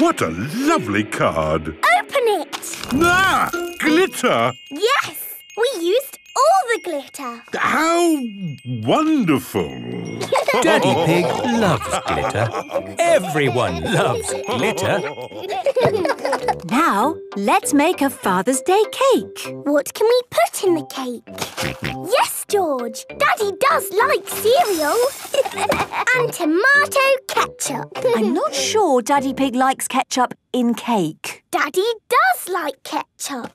What a lovely card. Open it! Ah! Glitter! Yes! We used all the glitter. How wonderful! Daddy Pig loves glitter. Everyone loves glitter. Now, let's make a Father's Day cake. What can we put in the cake? Yes, George. Daddy does like cereal. and tomato ketchup. I'm not sure Daddy Pig likes ketchup in cake. Daddy does like ketchup.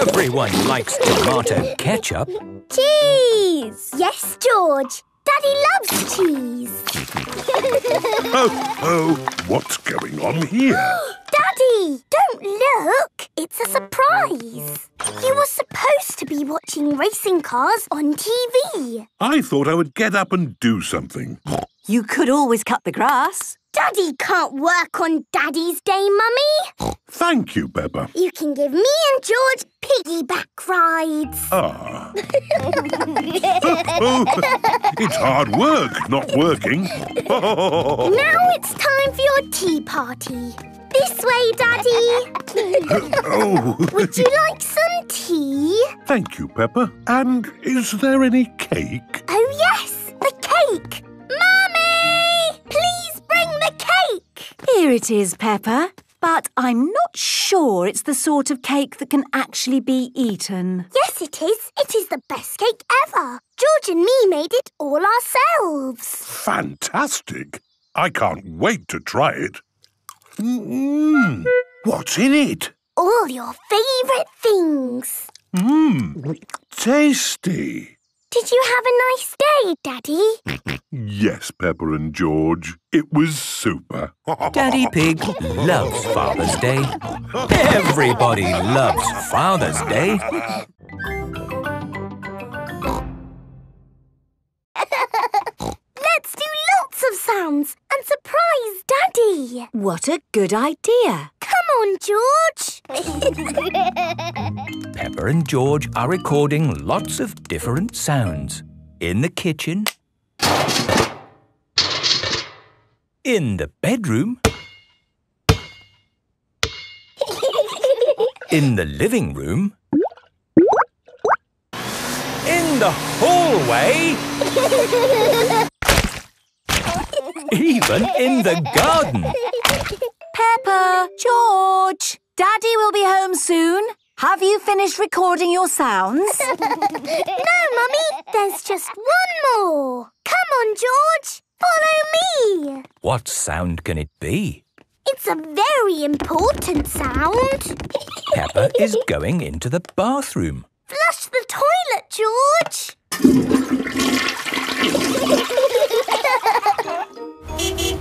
Everyone likes tomato ketchup. Cheese! Yes, George. Daddy loves cheese. Oh, oh, what's going on here? Daddy, don't look. It's a surprise. You were supposed to be watching racing cars on TV. I thought I would get up and do something. You could always cut the grass. Daddy can't work on Daddy's Day, Mummy. Thank you, Peppa. You can give me and George piggyback rides. Ah. oh, it's hard work, not working. Now it's time for your tea party. This way, Daddy. oh, Would you like some tea? thank you, Peppa. And is there any cake? Oh, yes, the cake. Mummy! Please bring the cake. Here it is, Peppa. But I'm not sure it's the sort of cake that can actually be eaten. Yes, it is. It is the best cake ever. George and me made it all ourselves. Fantastic. I can't wait to try it. Mmm. What's in it? All your favourite things. Mmm. Tasty. Did you have a nice day, Daddy? Yes, Peppa and George. It was super. Daddy Pig loves Father's Day. Everybody loves Father's Day. Let's do lots of sounds and surprise Daddy. What a good idea. Come on, George. Peppa and George are recording lots of different sounds. In the kitchen. In the bedroom. In the living room. In the hallway. Even in the garden. Peppa, George, Daddy will be home soon. Have you finished recording your sounds? no, Mummy. There's just one more. Come on, George. Follow me. What sound can it be? It's a very important sound. Peppa is going into the bathroom. Flush the toilet, George.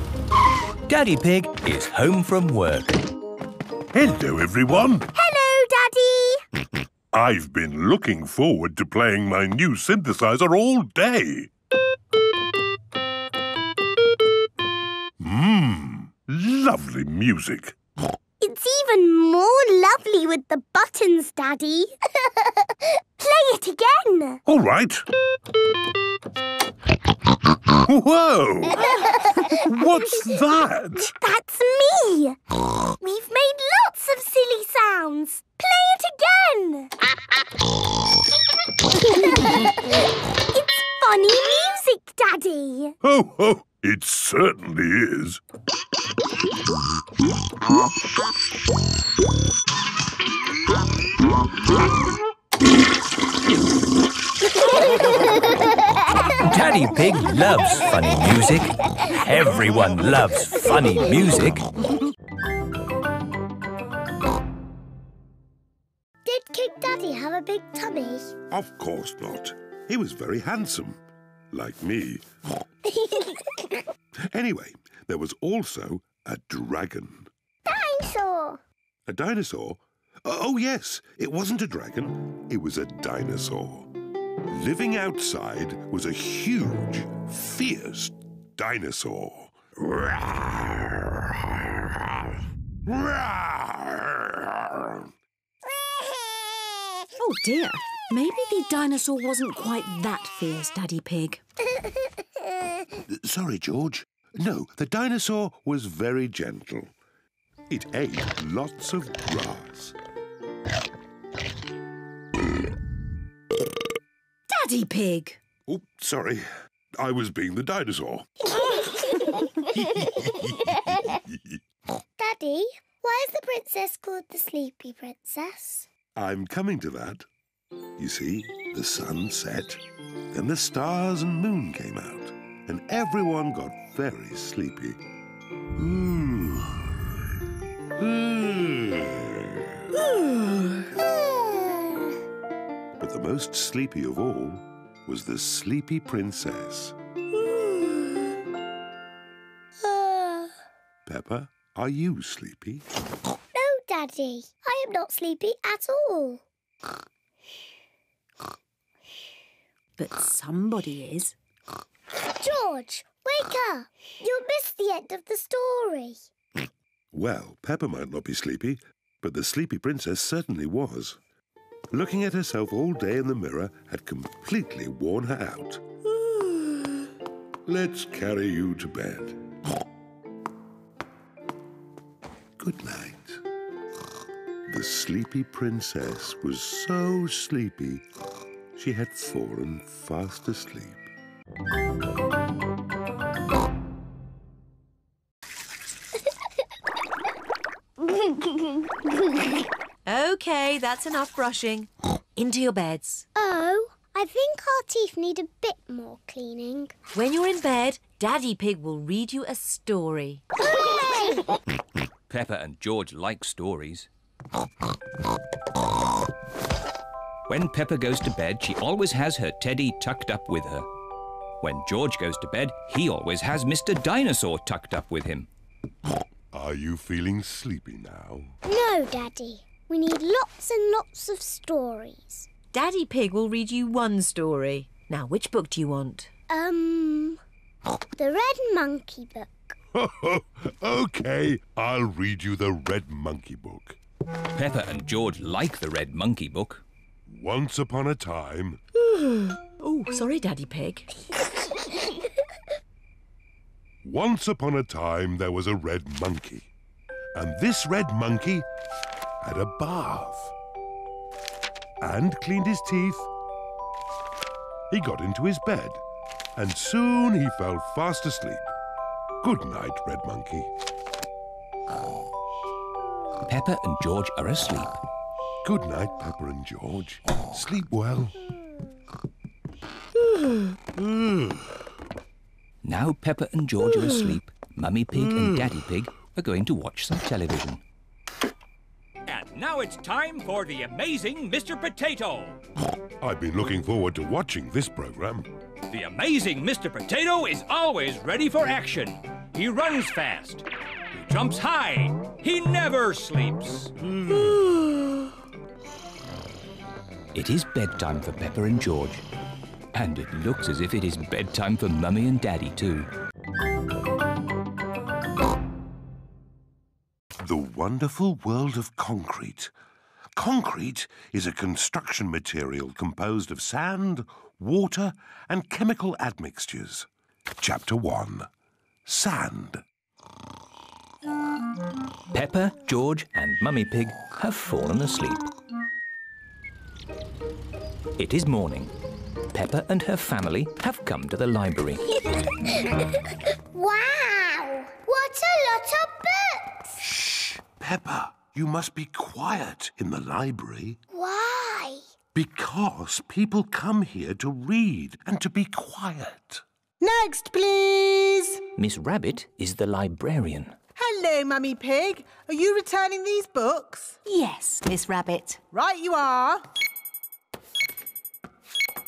Daddy Pig is home from work. Hello, everyone. Hello, Daddy. I've been looking forward to playing my new synthesizer all day. Mmm, lovely music. It's even more lovely with the buttons, Daddy. Play it again. All right. Whoa! What's that? That's me. We've made lots of silly sounds. Play it again. it's funny music, Daddy. Oh, oh, it certainly is. Daddy Pig loves funny music. Everyone loves funny music. Did Kid Daddy have a big tummy? Of course not. He was very handsome, like me. Anyway, there was also a dragon. Dinosaur. A dinosaur? Oh, oh, yes, it wasn't a dragon, it was a dinosaur. Living outside was a huge, fierce dinosaur. Oh dear. Maybe the dinosaur wasn't quite that fierce, Daddy Pig. Sorry, George. No, the dinosaur was very gentle. It ate lots of grass. Daddy Pig. Oh, sorry. I was being the dinosaur. Daddy, why is the princess called the Sleepy Princess? I'm coming to that. You see, the sun set, then the stars and moon came out, and everyone got very sleepy. But the most sleepy of all was the sleepy princess. Peppa, are you sleepy? No, Daddy, I am not sleepy at all. But somebody is. George, wake up. You'll miss the end of the story. Well, Peppa might not be sleepy, but the sleepy princess certainly was. Looking at herself all day in the mirror had completely worn her out. Let's carry you to bed. Good night. The sleepy princess was so sleepy she had fallen fast asleep. OK, that's enough brushing. Into your beds. Oh, I think our teeth need a bit more cleaning. When you're in bed, Daddy Pig will read you a story. Peppa and George like stories. When Peppa goes to bed, she always has her teddy tucked up with her. When George goes to bed, he always has Mr. Dinosaur tucked up with him. Are you feeling sleepy now? No, Daddy. We need lots and lots of stories. Daddy Pig will read you one story. Now, which book do you want? Um, the Red Monkey Book. okay, I'll read you the Red Monkey Book. Peppa and George like the Red Monkey book. Once upon a time, Oh, sorry, Daddy Pig. once upon a time, there was a red monkey. And this red monkey had a bath and cleaned his teeth. He got into his bed and soon he fell fast asleep. Good night, Red Monkey. Peppa and George are asleep. Good night, Peppa and George. Sleep well. Mm. Now Peppa and George are asleep, Mummy Pig and mm. Daddy Pig are going to watch some television. And now it's time for the amazing Mr. Potato. I've been looking forward to watching this program. The amazing Mr. Potato is always ready for action. He runs fast. He jumps high. He never sleeps. it is bedtime for Peppa and George. And it looks as if it is bedtime for Mummy and Daddy too. The wonderful world of concrete. Concrete is a construction material composed of sand, water, and chemical admixtures. Chapter 1 Sand. Peppa, George, and Mummy Pig have fallen asleep. It is morning. Peppa and her family have come to the library. Wow! What a lot of books! Peppa, you must be quiet in the library Why? because people come here to read and to be quiet. Next, please. Miss Rabbit is the librarian. Hello, Mummy Pig. Are you returning these books? Yes, Miss Rabbit. Right, you are.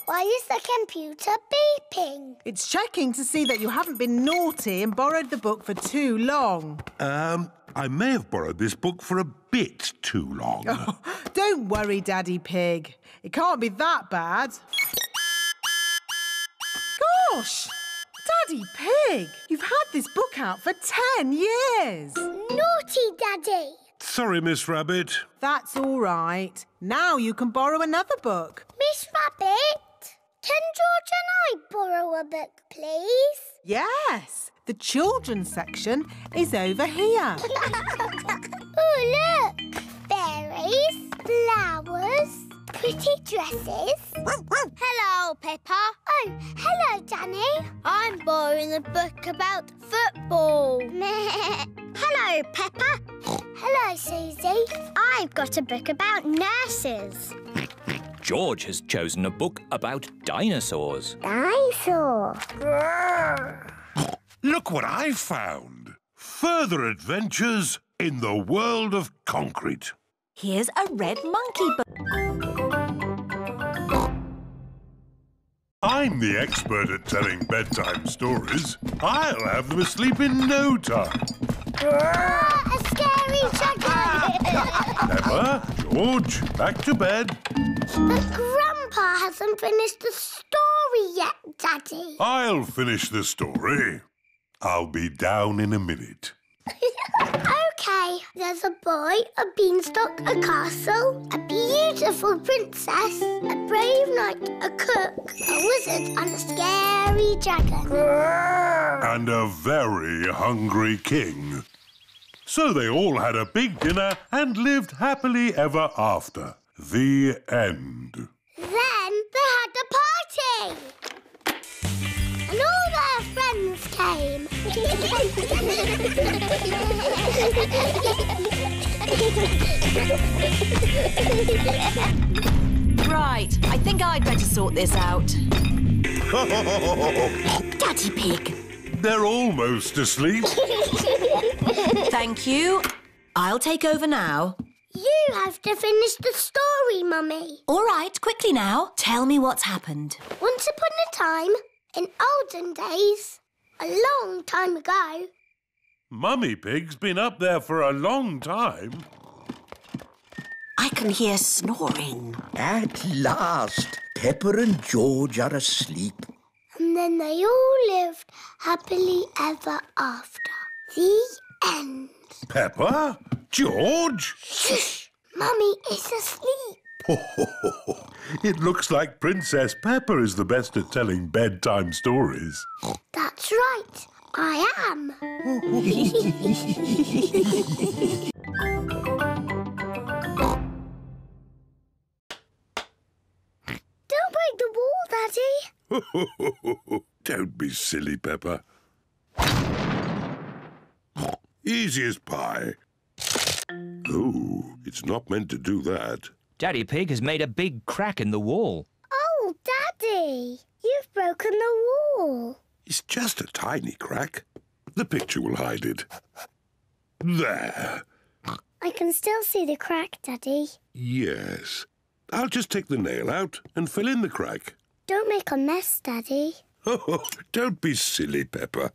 Why is the computer beeping? It's checking to see that you haven't been naughty and borrowed the book for too long. Um, I may have borrowed this book for a bit too long. Don't worry, Daddy Pig. It can't be that bad. Gosh! Daddy Pig, you've had this book out for ten years. Naughty Daddy! Sorry, Miss Rabbit. That's all right. Now you can borrow another book. Miss Rabbit, can George and I borrow a book, please? Yes, The children's section is over here. oh, look! Berries, flowers, pretty dresses. hello, Peppa. Oh, hello, Danny. I'm borrowing a book about football. hello, Peppa. hello, Susie. I've got a book about nurses. George has chosen a book about dinosaurs. Dinosaur. Look what I found. Further adventures in the world of concrete. Here's a red monkey book. I'm the expert at telling bedtime stories. I'll have them asleep in no time. Peppa, George, back to bed. but Grandpa hasn't finished the story yet, Daddy. I'll finish the story. I'll be down in a minute. Okay, there's a boy, a beanstalk, a castle, a beautiful princess, a brave knight, a cook, a wizard, and a scary dragon. And a very hungry king. So they all had a big dinner and lived happily ever after. The end. Then they had a party. And all their friends came. Right, I think I'd better sort this out. Daddy Pig. They're almost asleep. Thank you. I'll take over now. you have to finish the story, Mummy. All right, quickly now. Tell me what's happened. Once upon a time, in olden days, a long time ago, Mummy Pig's been up there for a long time. I can hear snoring. At last, Peppa and George are asleep. And then they all lived happily ever after. The end. Peppa? George? Shush! Mummy is asleep. it looks like Princess Peppa is the best at telling bedtime stories. That's right. I am. Don't break the wall, Daddy. Don't be silly, Peppa. Easy as pie. Oh, it's not meant to do that. Daddy Pig has made a big crack in the wall. Oh, Daddy, you've broken the wall. It's just a tiny crack. The picture will hide it. There. I can still see the crack, Daddy. Yes. I'll just take the nail out and fill in the crack. Don't make a mess, Daddy. Oh, don't be silly, Peppa.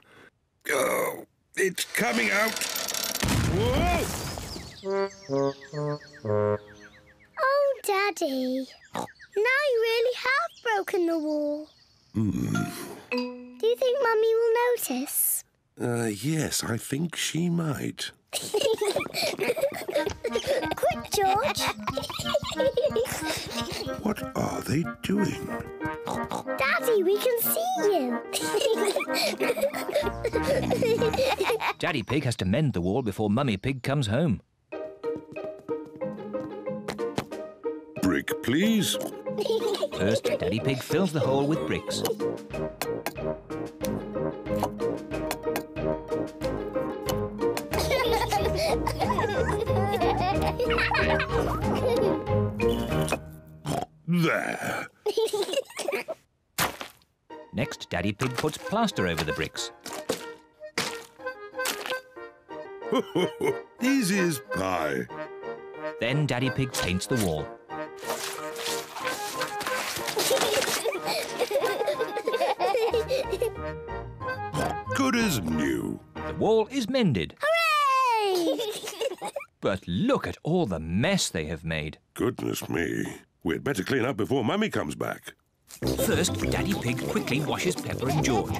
Oh, it's coming out. Whoa! Oh, Daddy. Now you really have broken the wall. Hmm. Do you think Mummy will notice? Uh, yes, I think she might. Quick, George. What are they doing? Daddy, we can see you. Daddy Pig has to mend the wall before Mummy Pig comes home. Brick, please. First, Daddy Pig fills the hole with bricks. There. Next, Daddy Pig puts plaster over the bricks. Easy as pie. Then Daddy Pig paints the wall. Good as new. The wall is mended. Hooray! But look at all the mess they have made. Goodness me. We'd better clean up before Mummy comes back. First, Daddy Pig quickly washes Peppa and George.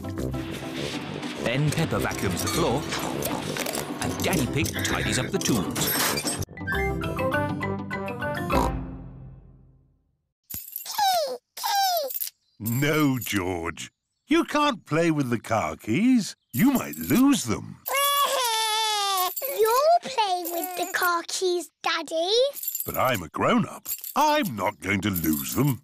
Then Peppa vacuums the floor. And Daddy Pig tidies up the tools. No, George. You can't play with the car keys. You might lose them. You're playing with the car keys, Daddy. But I'm a grown-up. I'm not going to lose them.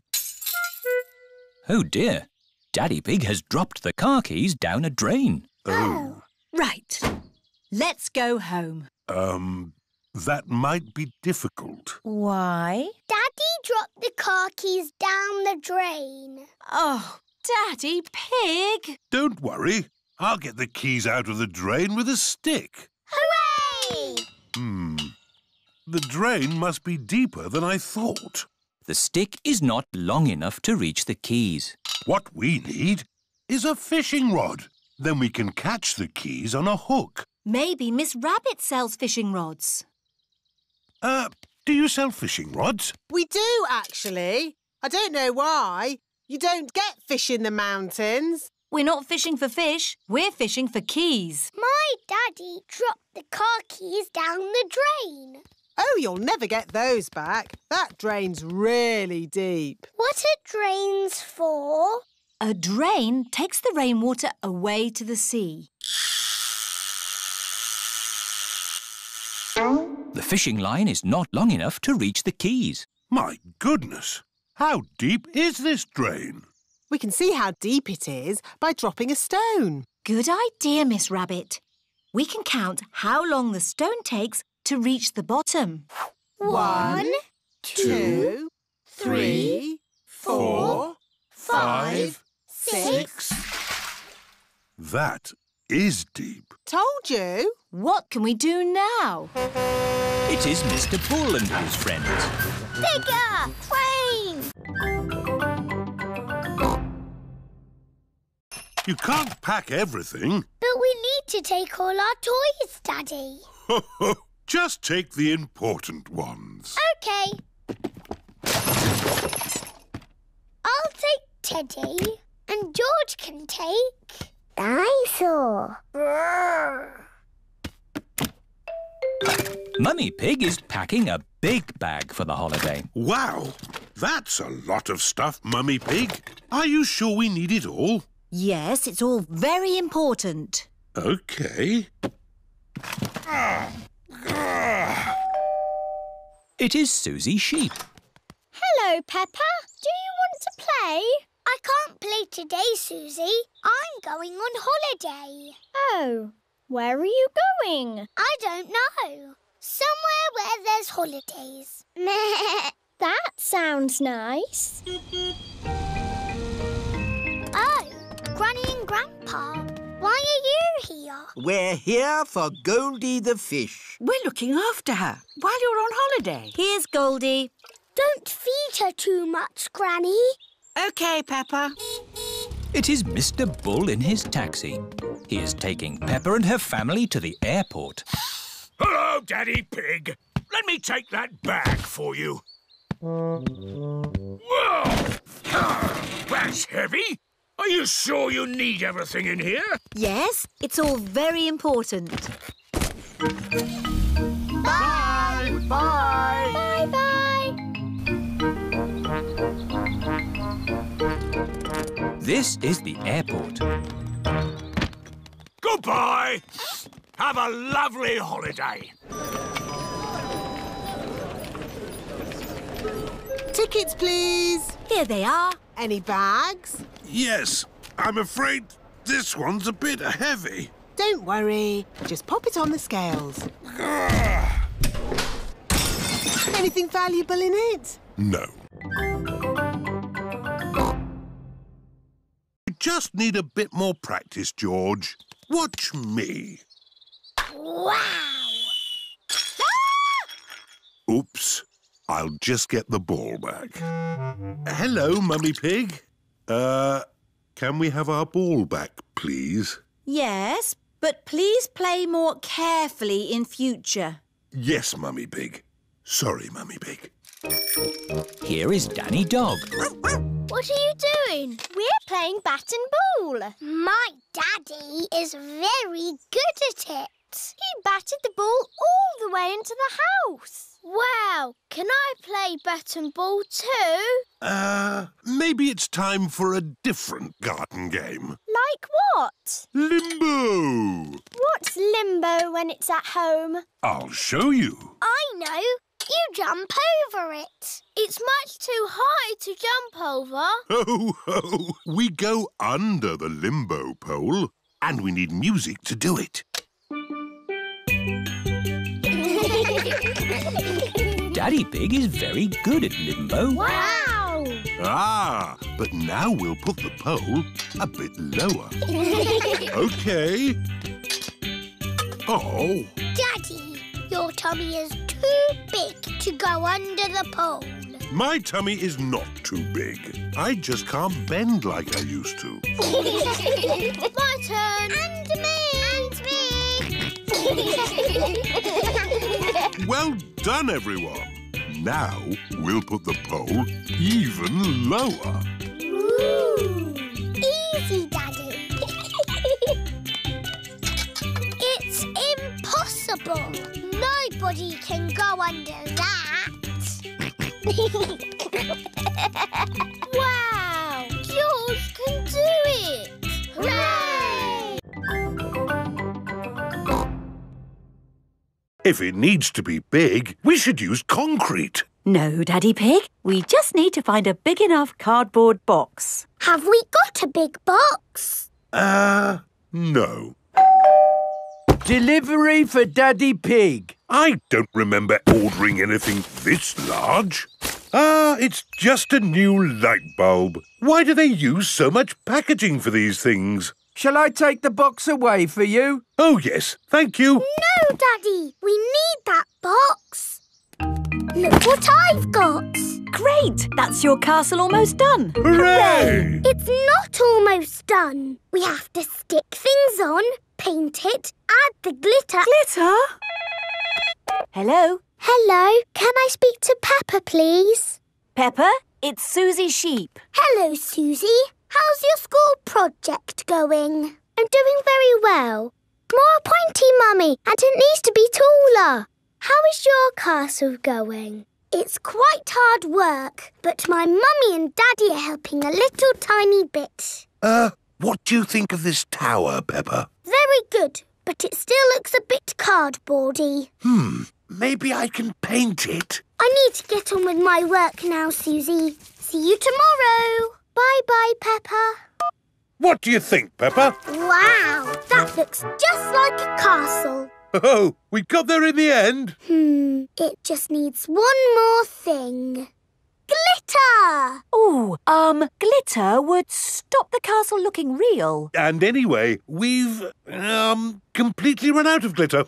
Oh dear. Daddy Pig has dropped the car keys down a drain. Oh. Right. Let's go home. Um, that might be difficult. Why? Daddy dropped the car keys down the drain. Oh, Daddy Pig. Don't worry. I'll get the keys out of the drain with a stick. Hooray! Hmm. The drain must be deeper than I thought. The stick is not long enough to reach the keys. What we need is a fishing rod. Then we can catch the keys on a hook. Maybe Miss Rabbit sells fishing rods. Uh, do you sell fishing rods? We do, actually. I don't know why. You don't get fish in the mountains. We're not fishing for fish. We're fishing for keys. My daddy dropped the car keys down the drain. Oh, you'll never get those back. That drain's really deep. What are drains for? A drain takes the rainwater away to the sea. The fishing line is not long enough to reach the keys. My goodness! How deep is this drain? We can see how deep it is by dropping a stone. Good idea, Miss Rabbit. We can count how long the stone takes to reach the bottom. One, Two, three, four, five, six. That is deep. Told you. What can we do now? It is Mr. Bull and his friends. bigger train. You can't pack everything. But we need to take all our toys, Daddy. Just take the important ones. Okay. I'll take Teddy, and George can take dinosaur. Mummy Pig is packing a big bag for the holiday. Wow, that's a lot of stuff, Mummy Pig. Are you sure we need it all? Yes, it's all very important. Okay. It is Susie Sheep. Hello, Peppa. Do you want to play? I can't play today, Susie. I'm going on holiday. Oh, where are you going? I don't know. Somewhere where there's holidays. That sounds nice. oh, Granny and Grandpa. Why are you here? We're here for Goldie the fish. We're looking after her while you're on holiday. Here's Goldie. Don't feed her too much, Granny. OK, Peppa. It is Mr. Bull in his taxi. He is taking Peppa and her family to the airport. Hello, Daddy Pig. Let me take that bag for you. Whoa! Ah, That's heavy. Are you sure you need everything in here? Yes, it's all very important. Bye. Bye. Bye-bye. This is the airport. Goodbye. Have a lovely holiday. Tickets, please. Here they are. Any bags? Yes, I'm afraid this one's a bit heavy. Don't worry. Just pop it on the scales. Anything valuable in it? No. You just need a bit more practice, George. Watch me. Wow. Oops. I'll just get the ball back. Hello, Mummy Pig. Uh, can we have our ball back, please? Yes, but please play more carefully in future. Yes, Mummy Pig. Sorry, Mummy Pig. Here is Danny Dog. What are you doing? We're playing bat and ball. My daddy is very good at it. He batted the ball all the way into the house. Wow, can I play bat and ball too? Uh, maybe it's time for a different garden game. Like what? Limbo! What's limbo when it's at home? I'll show you. I know. You jump over it. It's much too high to jump over. Ho, ho! We go under the limbo pole, and we need music to do it. Daddy Pig is very good at limbo. Wow! Ah, but now we'll put the pole a bit lower. okay. Oh, Daddy, your tummy is too big to go under the pole. my tummy is not too big. I just can't bend like I used to. My turn. And me. And me. Well done, everyone. Now we'll put the pole even lower. Ooh. Easy, Daddy. it's impossible. Nobody can go under that. wow! George can do it! Hooray! If it needs to be big, we should use concrete. No, Daddy Pig. We just need to find a big enough cardboard box. Have we got a big box? Uh, no. Delivery for Daddy Pig. I don't remember ordering anything this large. Ah, it's just a new light bulb. Why do they use so much packaging for these things? Shall I take the box away for you? Oh, yes, thank you. No, Daddy. We need that box. Look what I've got. Great! That's your castle almost done. Hooray! It's not almost done. We have to stick things on, paint it, add the glitter. Glitter? Hello? Hello, can I speak to Peppa, please? Peppa, it's Susie Sheep. Hello, Susie. How's your school project going? I'm doing very well. More pointy, Mummy, and it needs to be taller. How is your castle going? It's quite hard work, but my mummy and daddy are helping a little tiny bit. Uh, what do you think of this tower, Peppa? Very good, but it still looks a bit cardboardy. Hmm, maybe I can paint it. I need to get on with my work now, Susie. See you tomorrow. Bye-bye, Peppa. What do you think, Peppa? Wow, that looks just like a castle. Oh, we got there in the end. Hmm, it just needs one more thing. Glitter! Oh, um, glitter would stop the castle looking real. And anyway, we've, um, completely run out of glitter.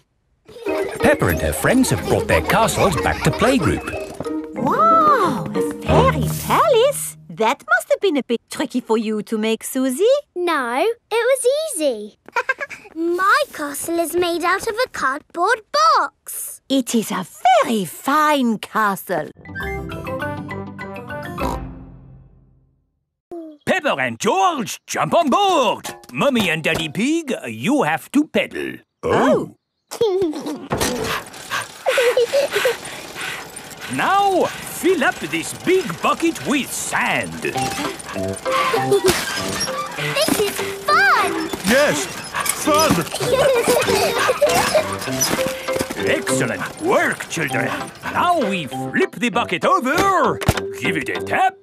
Peppa and her friends have brought their castles back to playgroup. That must have been a bit tricky for you to make, Susie. No, it was easy. my castle is made out of a cardboard box. It is a very fine castle. Peppa and George, jump on board. Mummy and Daddy Pig, you have to pedal. Oh. oh. Now, fill up this big bucket with sand. this is fun! Yes, fun! Excellent work, children. Now we flip the bucket over, give it a tap,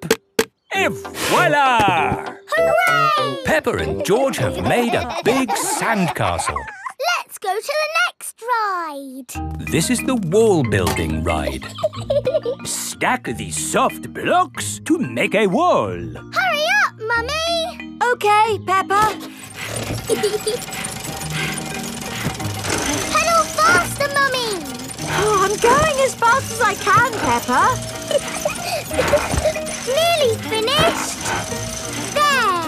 and voila! Hooray! Peppa and George have made a big sand castle. Let's go to the next ride. This is the wall building ride. Stack these soft blocks to make a wall. Hurry up, Mummy! Okay, Peppa. Pedal faster, Mummy! Oh, I'm going as fast as I can, Peppa. Nearly finished. There!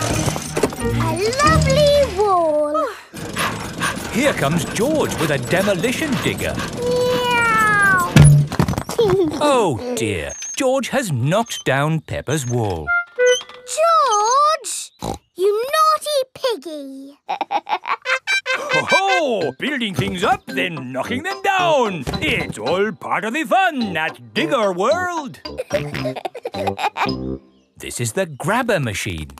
A lovely wall. Oh. Here comes George with a demolition digger. Meow! Oh dear, George has knocked down Peppa's wall. George! You naughty piggy! Ho ho! Oh, building things up, then knocking them down. It's all part of the fun at Digger World. this is the grabber machine.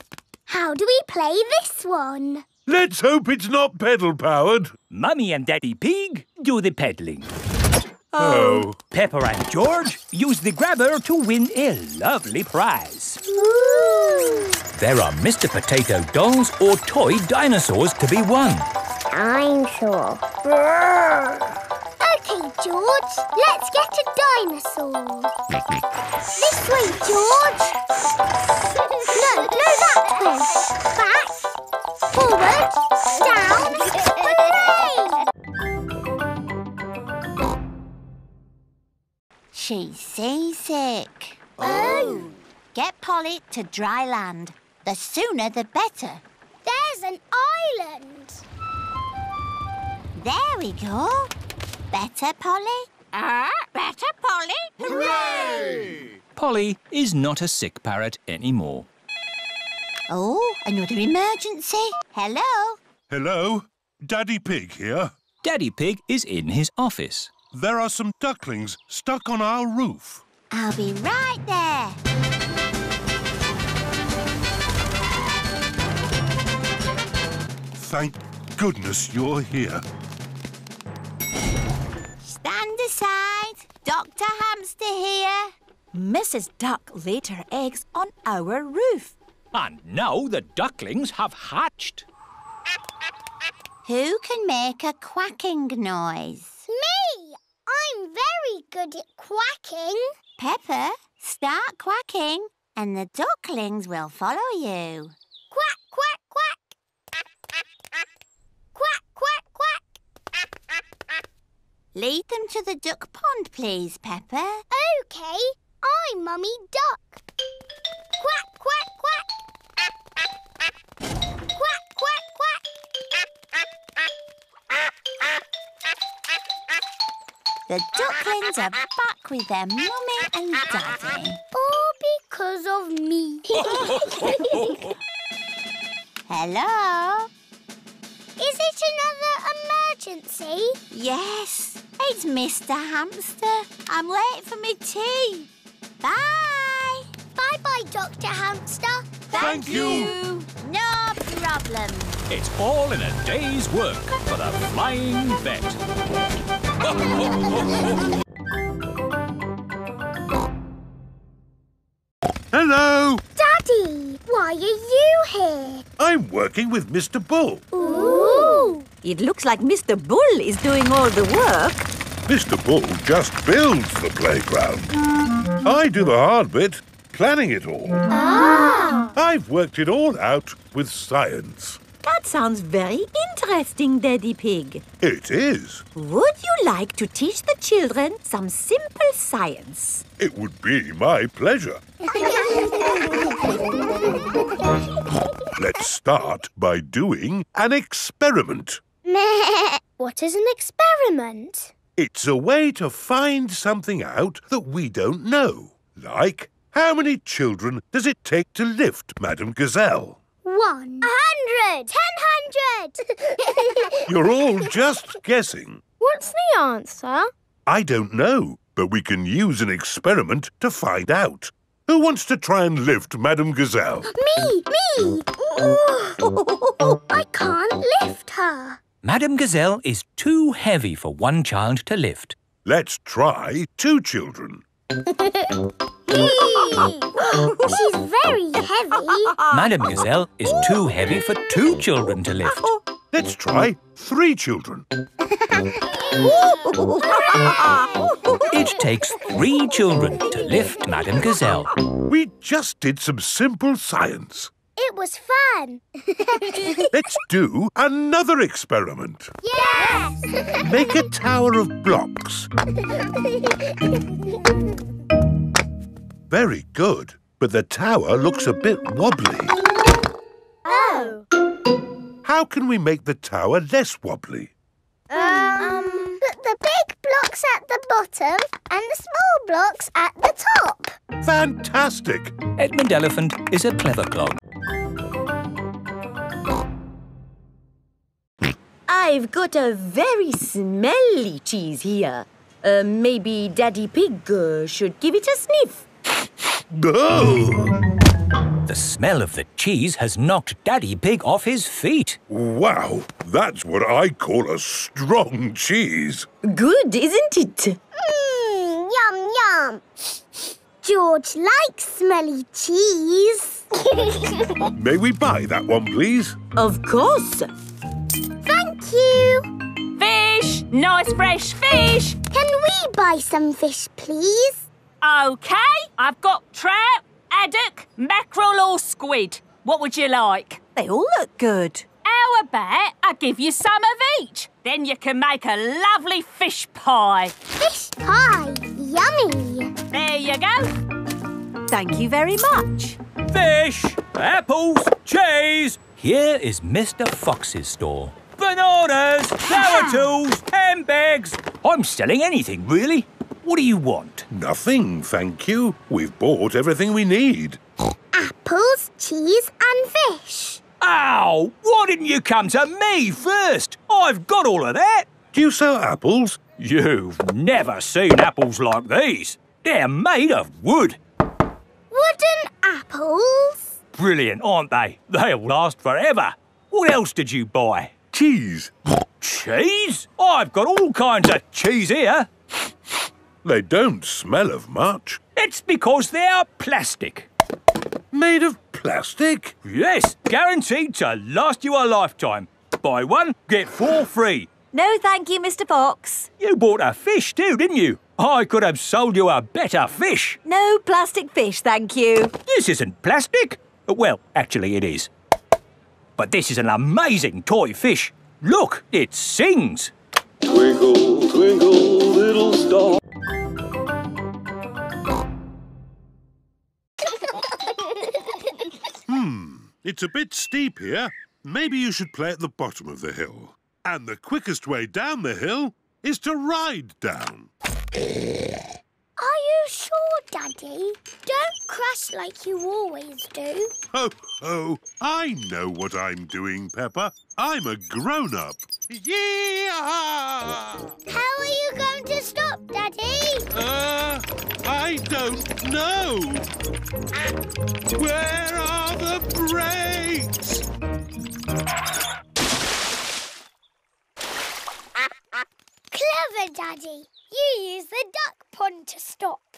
How do we play this one? Let's hope it's not pedal-powered. Mummy and Daddy Pig do the peddling. Oh. oh. Peppa and George use the grabber to win a lovely prize. Ooh. There are Mr. Potato dolls or toy dinosaurs to be won. I'm sure. Okay, George, let's get a dinosaur. This way, George. No, no, that way. Back, forward, down. Hooray! She's seasick. Oh. Get Polly to dry land. The sooner the better. There's an island. There we go. Better, Polly? Ah, better, Polly? Hooray! Polly is not a sick parrot anymore. Oh, another emergency. Hello? Hello? Daddy Pig here. Daddy Pig is in his office. There are some ducklings stuck on our roof. I'll be right there. Thank goodness you're here. Stand aside. Dr. Hamster here. Mrs. Duck laid her eggs on our roof. And now the ducklings have hatched. Who can make a quacking noise? Me! I'm very good at quacking. Peppa, start quacking and the ducklings will follow you. Quack, quack, quack. Quack, quack, quack. Lead them to the duck pond, please, Peppa. OK, I'm Mummy Duck. Quack, quack, quack. Quack, quack, quack. The ducklings are back with their mummy and daddy. All because of me. Hello? Is it another emergency? Yes, it's Mr. Hamster. I'm late for my tea. Bye. Bye-bye, Dr. Hamster. Thank you. No problem. It's all in a day's work for the Flying Vet. Hello. Daddy, why are you here? I'm working with Mr. Bull. Ooh. It looks like Mr. Bull is doing all the work. Mr. Bull just builds the playground. I do the hard bit, planning it all. Ah. I've worked it all out with science. That sounds very interesting, Daddy Pig. It is. Would you like to teach the children some simple science? It would be my pleasure. Let's start by doing an experiment. what is an experiment? It's a way to find something out that we don't know. Like, how many children does it take to lift Madame Gazelle? One. A hundred. Ten hundred. You're all just guessing. What's the answer? I don't know, but we can use an experiment to find out. Who wants to try and lift Madame Gazelle? Me, me. I can't lift her. Madame Gazelle is too heavy for one child to lift. Let's try two children. She's very heavy. Madame Gazelle is too heavy for two children to lift. Let's try three children. It takes three children to lift Madame Gazelle. We just did some simple science. It was fun. Let's do another experiment. Yes! Make a tower of blocks. Very good, but the tower looks a bit wobbly. Oh. How can we make the tower less wobbly? Um, put the big blocks at the bottom and the small blocks at the top. Fantastic! Edmund Elephant is a clever clog. I've got a very smelly cheese here. Uh, maybe Daddy Pig uh, should give it a sniff. The smell of the cheese has knocked Daddy Pig off his feet. Wow, that's what I call a strong cheese. Good, isn't it? Mmm, yum yum. George likes smelly cheese. May we buy that one, please? Of course. Thank you. Fish! Nice fresh fish! Can we buy some fish, please? OK, I've got trout, haddock, mackerel or squid. What would you like? They all look good. How about I give you some of each? Then you can make a lovely fish pie. Fish pie. Yummy. There you go. Thank you very much. Fish, apples, cheese. Here is Mr. Fox's store. Bananas, flower tools, handbags. I'm selling anything, really. What do you want? Nothing, thank you. We've bought everything we need. Apples, cheese and fish. Ow! Why didn't you come to me first? I've got all of that. Do you sell apples? You've never seen apples like these. They're made of wood. Wooden apples. Brilliant, aren't they? They'll last forever. What else did you buy? Cheese. Cheese? I've got all kinds of cheese here. They don't smell of much. It's because they're plastic. Made of plastic? Yes, guaranteed to last you a lifetime. Buy one, get four free. No, thank you, Mr. Fox. You bought a fish too, didn't you? I could have sold you a better fish. No plastic fish, thank you. This isn't plastic. Well, actually, it is. But this is an amazing toy fish. Look, it sings. Twinkle, twinkle, little star. Hmm, it's a bit steep here. Maybe you should play at the bottom of the hill. And the quickest way down the hill is to ride down. Are you sure, Daddy? Don't crash like you always do. Ho, ho! I know what I'm doing, Peppa. I'm a grown-up. Yee-haw! How are you going to stop, Daddy? Uh, I don't know. Where are the brakes? Clever, Daddy. You use the duck pond to stop.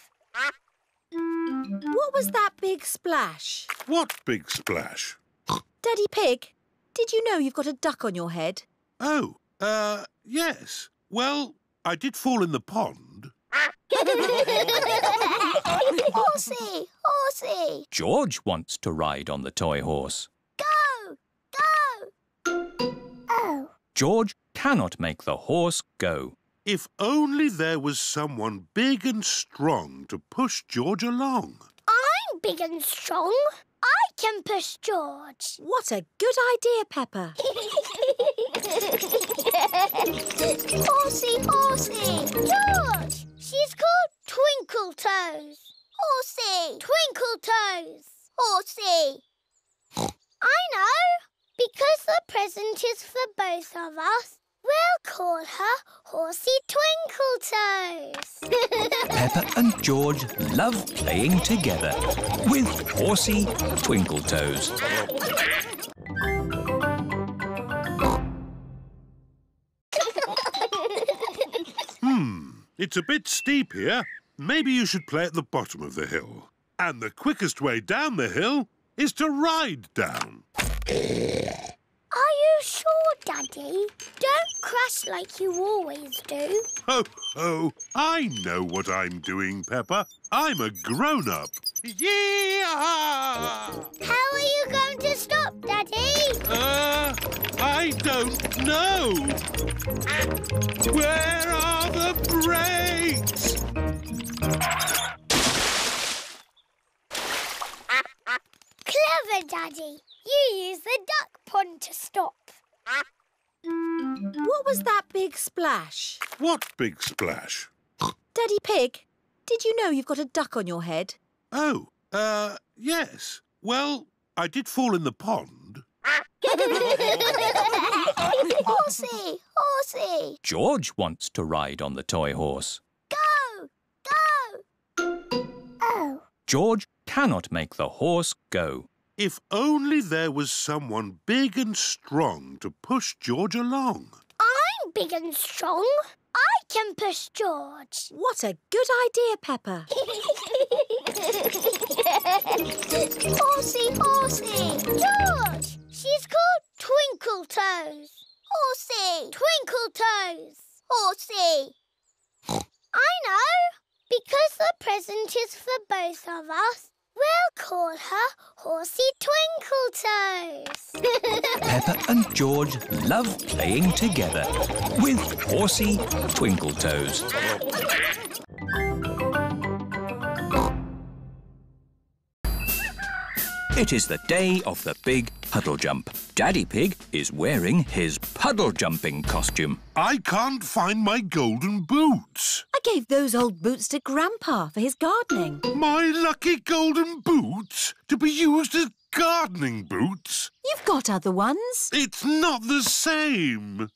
What was that big splash? What big splash? Daddy Pig, did you know you've got a duck on your head? Oh, uh, yes. Well, I did fall in the pond. horsey, horsey. George wants to ride on the toy horse. Go, go. Oh. George cannot make the horse go. If only there was someone big and strong to push George along. I'm big and strong. I can push George. What a good idea, Peppa. horsey, horsey. George, she's called Twinkle Toes. Horsey, Twinkle Toes. Horsey. I know. Because the present is for both of us, we'll call her Horsey Twinkle Toes. Peppa and George love playing together with Horsey Twinkletoes. Hmm, it's a bit steep here. Maybe you should play at the bottom of the hill. And the quickest way down the hill is to ride down. Are you sure, Daddy? Don't crash like you always do. Ho, ho! I know what I'm doing, Peppa. I'm a grown-up. Yee-haw! How are you going to stop, Daddy? Uh, I don't know. Where are the brakes? Clever, Daddy. You use the duck pond to stop. What was that big splash? What big splash? Daddy Pig, did you know you've got a duck on your head? Oh, uh, yes. Well, I did fall in the pond. horsey, horsey. George wants to ride on the toy horse. Go, go. Oh, George cannot make the horse go. If only there was someone big and strong to push George along. I'm big and strong. I can push George. What a good idea, Peppa. horsey, horsey. George, she's called Twinkle Toes. Horsey, Twinkle Toes. Horsey. I know. Because the present is for both of us, we'll call her Horsey Twinkle Toes. Peppa and George love playing together with Horsey Twinkletoes. It is the day of the big puddle jump. Daddy Pig is wearing his puddle jumping costume. I can't find my golden boots. I gave those old boots to Grandpa for his gardening. My lucky golden boots to be used as gardening boots. You've got other ones. It's not the same.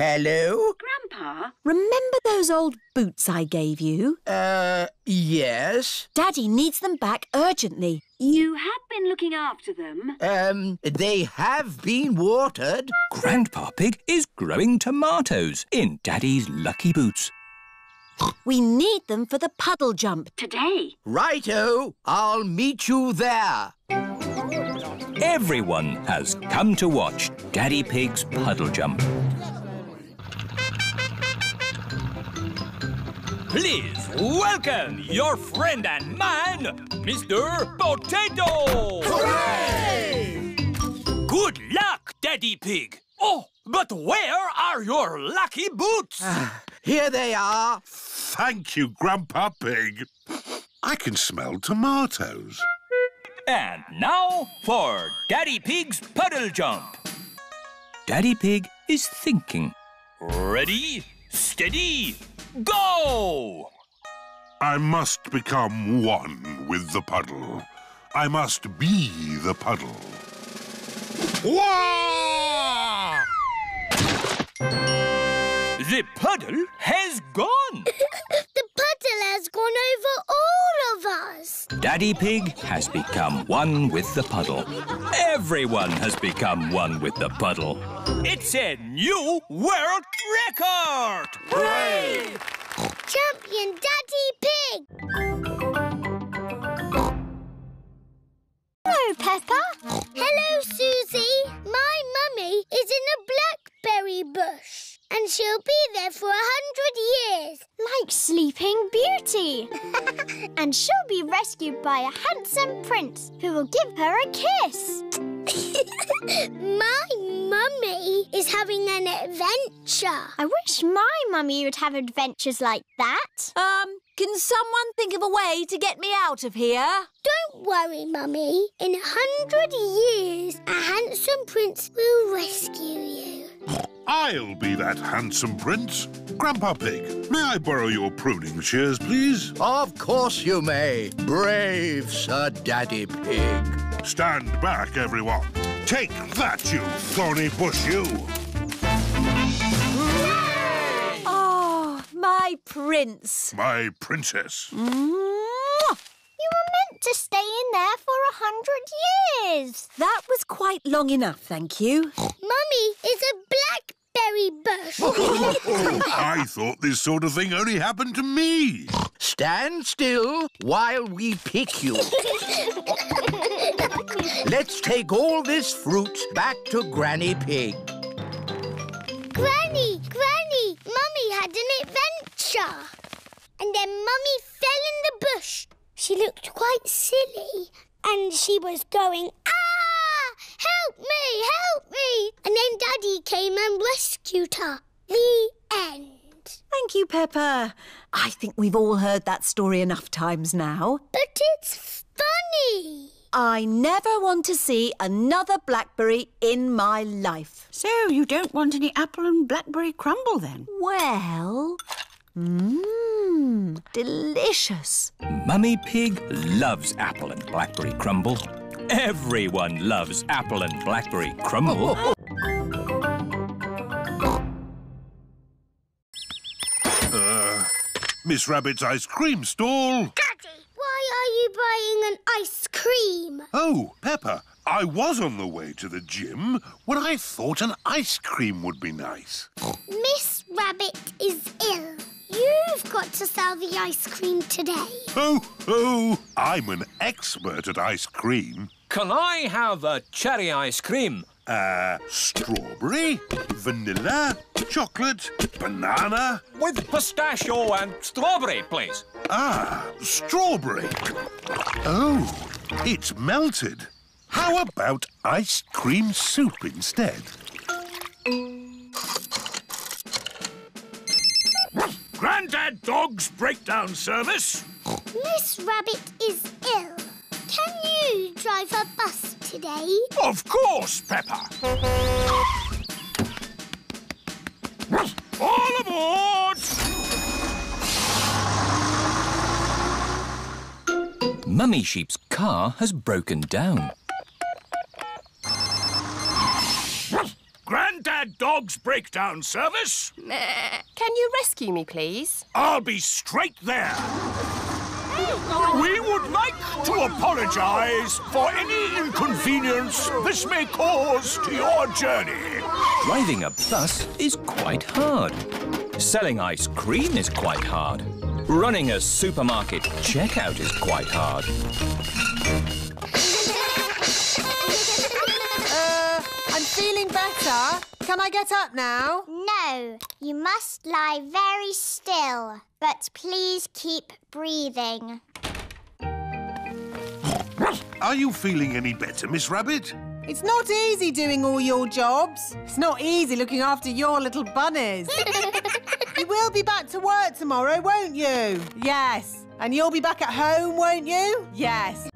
Hello? Grandpa? Remember those old boots I gave you? Uh, yes. Daddy needs them back urgently. You have been looking after them. Um, they have been watered. Grandpa Pig is growing tomatoes in Daddy's lucky boots. We need them for the puddle jump. Today. Righto, I'll meet you there. Everyone has come to watch Daddy Pig's puddle jump. Please welcome your friend and mine, Mr. Potato! Hooray! Good luck, Daddy Pig! Oh, but where are your lucky boots? Ah, here they are. Thank you, Grandpa Pig. I can smell tomatoes. And now for Daddy Pig's puddle jump. Daddy Pig is thinking. Ready, steady, go! I must become one with the puddle. I must be the puddle. Wah! The puddle has gone. the has gone over all of us. Daddy Pig has become one with the puddle. Everyone has become one with the puddle. It's a new world record! Hooray! Champion Daddy Pig! Hello, Peppa. Hello, Susie. My mummy is in a blackberry bush. And she'll be there for a hundred years. Like Sleeping Beauty. and she'll be rescued by a handsome prince who will give her a kiss. My mummy is having an adventure. I wish my mummy would have adventures like that. Um, can someone think of a way to get me out of here? Don't worry, Mummy. In a hundred years, a handsome prince will rescue you. I'll be that handsome prince. Grandpa Pig, may I borrow your pruning shears, please? Of course you may. Brave Sir Daddy Pig. Stand back, everyone. Take that, you thorny bush, you. Oh, my prince. My princess. Mwah! You were meant to stay in there for a hundred years. That was quite long enough, thank you. Mummy is a blackberry bush. I thought this sort of thing only happened to me. Stand still while we pick you. Let's take all this fruit back to Granny Pig. Granny, Granny, Mummy had an adventure. And then Mummy fell in the bush. She looked quite silly. And she was going, Ah! Help me, help me! And then Daddy came and rescued her. The end. Thank you, Peppa. I think we've all heard that story enough times now. But it's funny. I never want to see another blackberry in my life. So you don't want any apple and blackberry crumble then? Well, mmm, delicious. Mummy Pig loves apple and blackberry crumble. Everyone loves apple and blackberry crumble. Uh, Miss Rabbit's ice cream stall. Daddy, why are you buying an ice cream? Oh, Peppa, I was on the way to the gym when I thought an ice cream would be nice. Miss Rabbit is ill. You've got to sell the ice cream today. Ho, ho! I'm an expert at ice cream. Can I have a cherry ice cream? Uh, strawberry, vanilla, chocolate, banana. With pistachio and strawberry, please. Ah, strawberry. Oh, it's melted. How about ice cream soup instead? Grandad Dog's breakdown service. Miss Rabbit is ill. Can you drive a bus today? Of course, Peppa. All aboard! Mummy Sheep's car has broken down. Grandad Dog's breakdown service. Uh, can you rescue me, please? I'll be straight there. We would like to apologise for any inconvenience this may cause to your journey. Driving a bus is quite hard. Selling ice cream is quite hard. Running a supermarket checkout is quite hard. Feeling better. Can I get up now? No, you must lie very still. But please keep breathing. Are you feeling any better, Miss Rabbit? It's not easy doing all your jobs. It's not easy looking after your little bunnies. you will be back to work tomorrow, won't you? Yes. And you'll be back at home, won't you? Yes.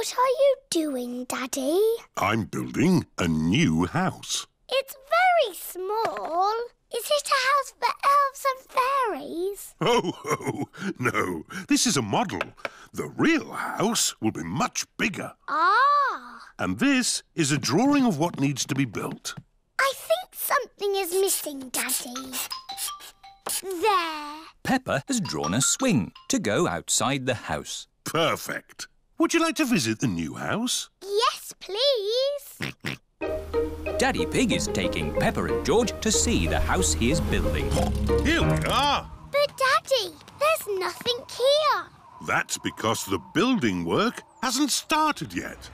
What are you doing, Daddy? I'm building a new house. It's very small. Is it a house for elves and fairies? Oh, ho, no. This is a model. The real house will be much bigger. Ah, And this is a drawing of what needs to be built. I think something is missing, Daddy. There. Peppa has drawn a swing to go outside the house. Perfect. Would you like to visit the new house? Yes, please. Daddy Pig is taking Peppa and George to see the house he is building. Here we are. But, Daddy, there's nothing here. That's because the building work hasn't started yet.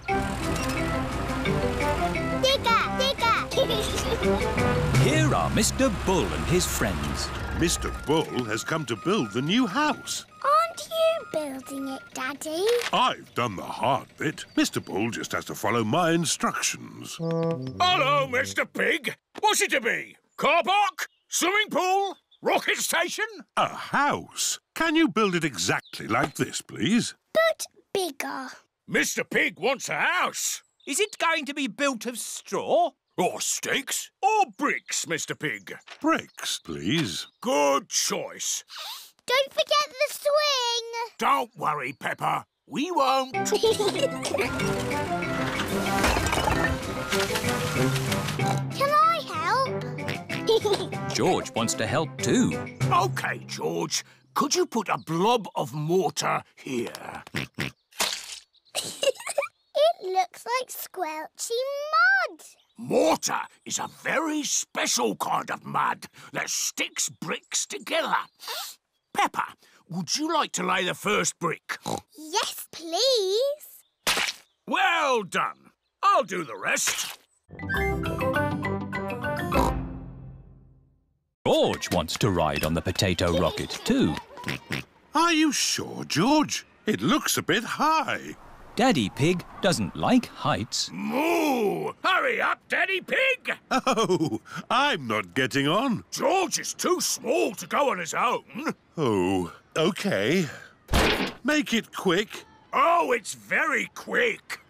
Digger, digger. Here are Mr. Bull and his friends. Mr. Bull has come to build the new house. Aren't you building it, Daddy? I've done the hard bit. Mr. Bull just has to follow my instructions. Hello, Mr. Pig. What's it to be? Car park? Swimming pool? Rocket station? A house? Can you build it exactly like this, please? But bigger. Mr. Pig wants a house. Is it going to be built of straw? Or sticks? Or bricks, Mr. Pig? Bricks, please. Good choice. Don't forget the swing. Don't worry, Peppa. We won't. Can I help? George wants to help too. OK, George. Could you put a blob of mortar here? It looks like squelchy mud. Mortar is a very special kind of mud that sticks bricks together. Peppa, would you like to lay the first brick? Yes, please. Well done. I'll do the rest. George wants to ride on the potato rocket too. Are you sure, George? It looks a bit high. Daddy Pig doesn't like heights. Moo! Hurry up, Daddy Pig! Oh, I'm not getting on. George is too small to go on his own. Oh, OK. Make it quick. Oh, it's very quick.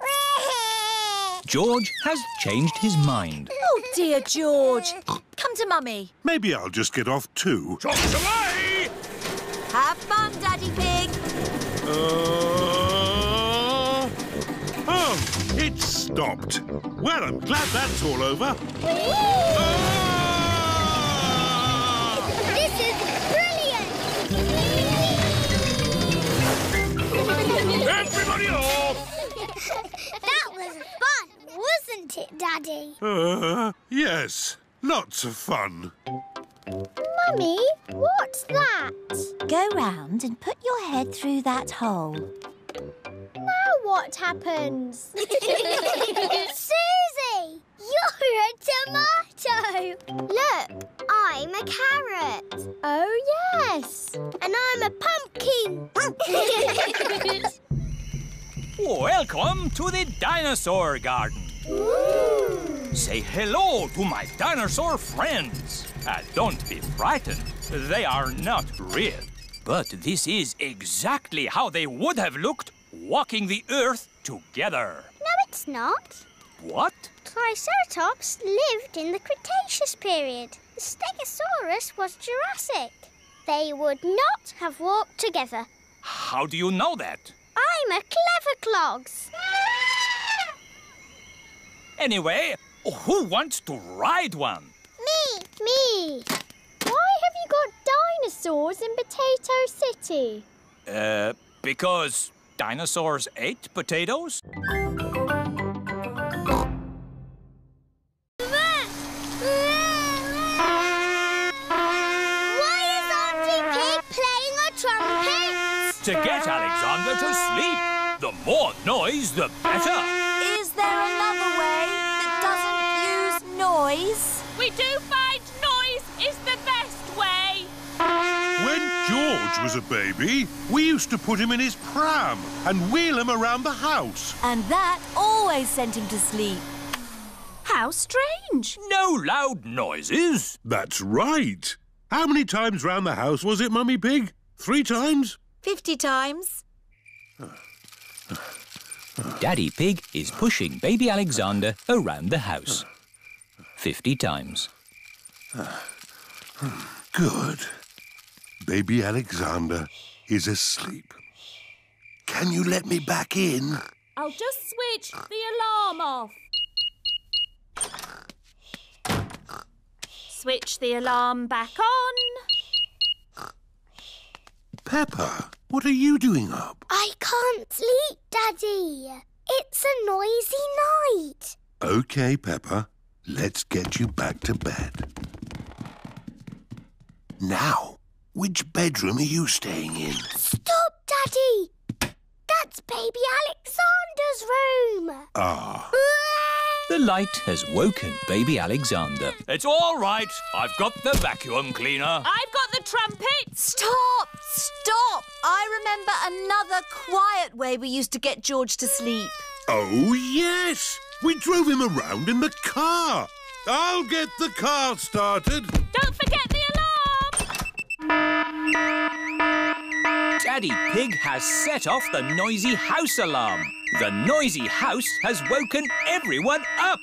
George has changed his mind. Oh, dear, George. Come to Mummy. Maybe I'll just get off too. Chops away! Have fun, Daddy Pig. Uh, it stopped. Well, I'm glad that's all over. This is brilliant! Everybody off! that was fun, wasn't it, Daddy? Uh, yes, lots of fun. Mummy, what's that? Go round and put your head through that hole. Now what happens? Susie, you're a tomato. Look, I'm a carrot. Oh, yes. And I'm a pumpkin. Welcome to the dinosaur garden. Say hello to my dinosaur friends. Uh, don't be frightened. They are not real. But this is exactly how they would have looked walking the earth together. no, it's not. What? Triceratops lived in the Cretaceous period. The Stegosaurus was Jurassic. They would not have walked together. How do you know that? I'm a clever clogs. Anyway, who wants to ride one? Me, me. Why have you got dinosaurs in Potato City? Uh, because dinosaurs ate potatoes? Why is Auntie Pig playing a trumpet? To get Alexander to sleep. The more noise, the better. Is there another way that doesn't use noise? We do find George was a baby, we used to put him in his pram and wheel him around the house. And that always sent him to sleep. How strange. No loud noises. That's right. How many times round the house was it, Mummy Pig? Three times? Fifty times. Daddy Pig is pushing baby Alexander around the house. Fifty times. Good. Baby Alexander is asleep. Can you let me back in? I'll just switch the alarm off. Switch the alarm back on. Peppa, what are you doing up? I can't sleep, Daddy. It's a noisy night. Okay, Peppa, let's get you back to bed. Now, which bedroom are you staying in? Stop, Daddy. That's baby Alexander's room. Ah, The light has woken baby Alexander. It's all right. I've got the vacuum cleaner. I've got the trumpet. Stop! Stop! I remember another quiet way we used to get George to sleep. oh yes! We drove him around in the car. I'll get the car started. Don't forget the alarm. Daddy Pig has set off the noisy house alarm. The noisy house has woken everyone up.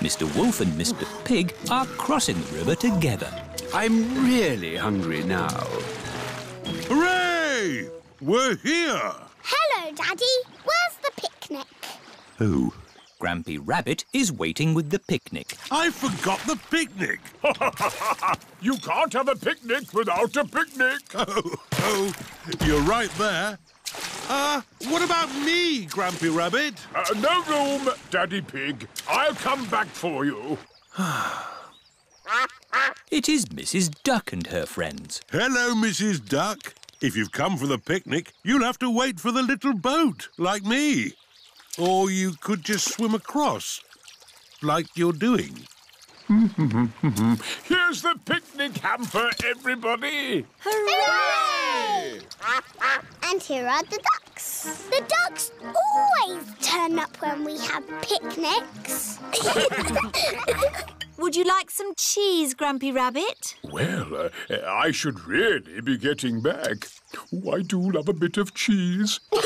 Mr. Wolf and Mr. Pig are crossing the river together. I'm really hungry now. Hooray! We're here. Hello, Daddy. Where's the picnic? Oh, Grampy Rabbit is waiting with the picnic. I forgot the picnic. You can't have a picnic without a picnic. Oh, oh, you're right there. Uh, what about me, Grampy Rabbit? Uh, no room, Daddy Pig. I'll come back for you. It is Mrs. Duck and her friends. Hello, Mrs. Duck. If you've come for the picnic, you'll have to wait for the little boat, like me. Or you could just swim across, like you're doing. Here's the picnic hamper, everybody. Hooray! And here are the ducks. The ducks always turn up when we have picnics. Would you like some cheese, Grampy Rabbit? Well, uh, I should really be getting back. Oh, I do love a bit of cheese. I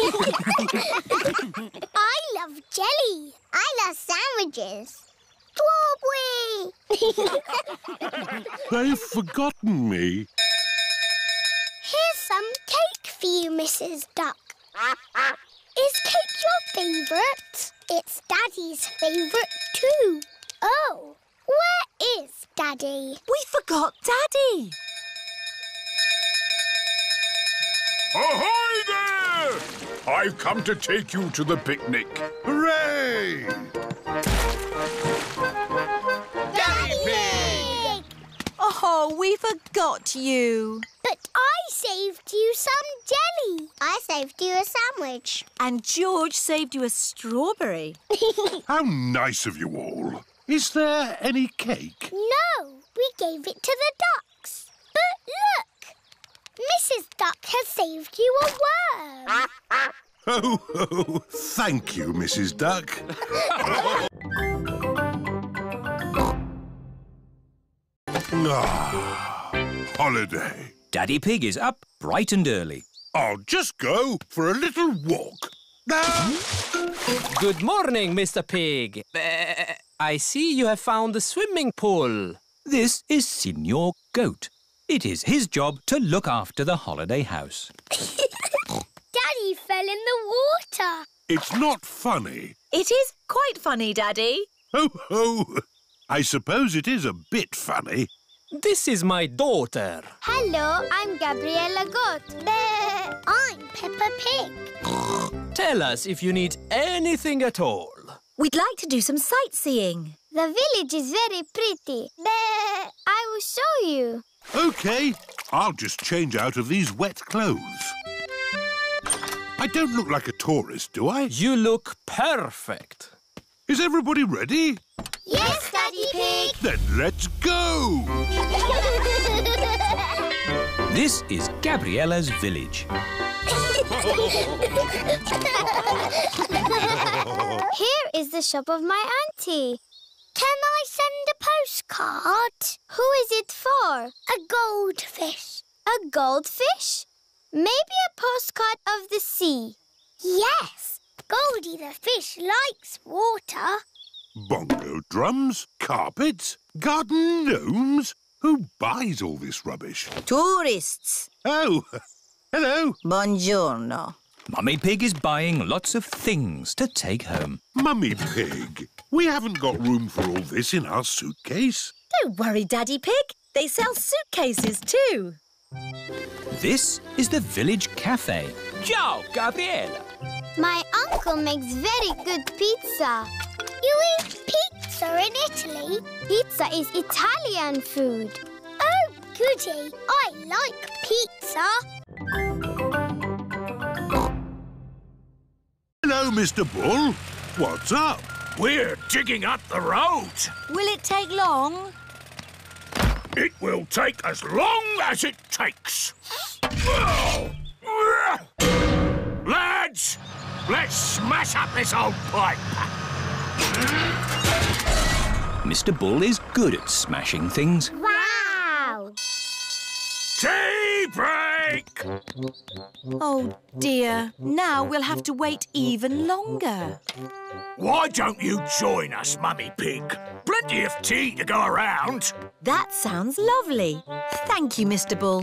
love jelly. I love sandwiches. Strawberry! They've forgotten me. Here's some cake for you, Mrs. Duck. Is cake your favourite? It's Daddy's favourite too. Oh, where is Daddy? We forgot Daddy. Ahoy there! I've come to take you to the picnic. Hooray! Daddy Pig! Oh, we forgot you. But I saved you some jelly. I saved you a sandwich. And George saved you a strawberry. How nice of you all. Is there any cake? No, we gave it to the ducks. But look, Mrs. Duck has saved you a worm. Oh, oh, thank you, Mrs. Duck. ah, holiday. Daddy Pig is up bright and early. I'll just go for a little walk. Ah! Good morning, Mr. Pig. Uh, I see you have found the swimming pool. This is Signor Goat. It is his job to look after the holiday house. Daddy fell in the water. It's not funny. It is quite funny, Daddy. Ho, ho! I suppose it is a bit funny. This is my daughter. Hello, I'm Gabriella Goat. Bleh. I'm Peppa Pig. Tell us if you need anything at all. We'd like to do some sightseeing. The village is very pretty. Bleh. I will show you. OK, I'll just change out of these wet clothes. I don't look like a tourist, do I? You look perfect. Is everybody ready? Yes, Daddy Pig. Then let's go! This is Gabriella's village. Here is the shop of my auntie. Can I send a postcard? Who is it for? A goldfish. A goldfish? Maybe a postcard of the sea. Yes, Goldie the fish likes water. Bongo drums, carpets, garden gnomes. Who buys all this rubbish? Tourists. Oh, hello. Buongiorno. Mummy Pig is buying lots of things to take home. Mummy Pig, we haven't got room for all this in our suitcase. Don't worry, Daddy Pig. They sell suitcases too. This is the village cafe. Ciao, Gabriella. My uncle makes very good pizza. You eat pizza in Italy? Pizza is Italian food. Oh, goody. I like pizza. Hello, Mr. Bull. What's up? We're digging up the road. Will it take long? It will take as long as it takes. Lads, let's smash up this old pipe. Mr. Bull is good at smashing things. Wow. Tea break! Oh dear. Now we'll have to wait even longer. Why don't you join us, Mummy Pig? Plenty of tea to go around. That sounds lovely. Thank you, Mr. Bull.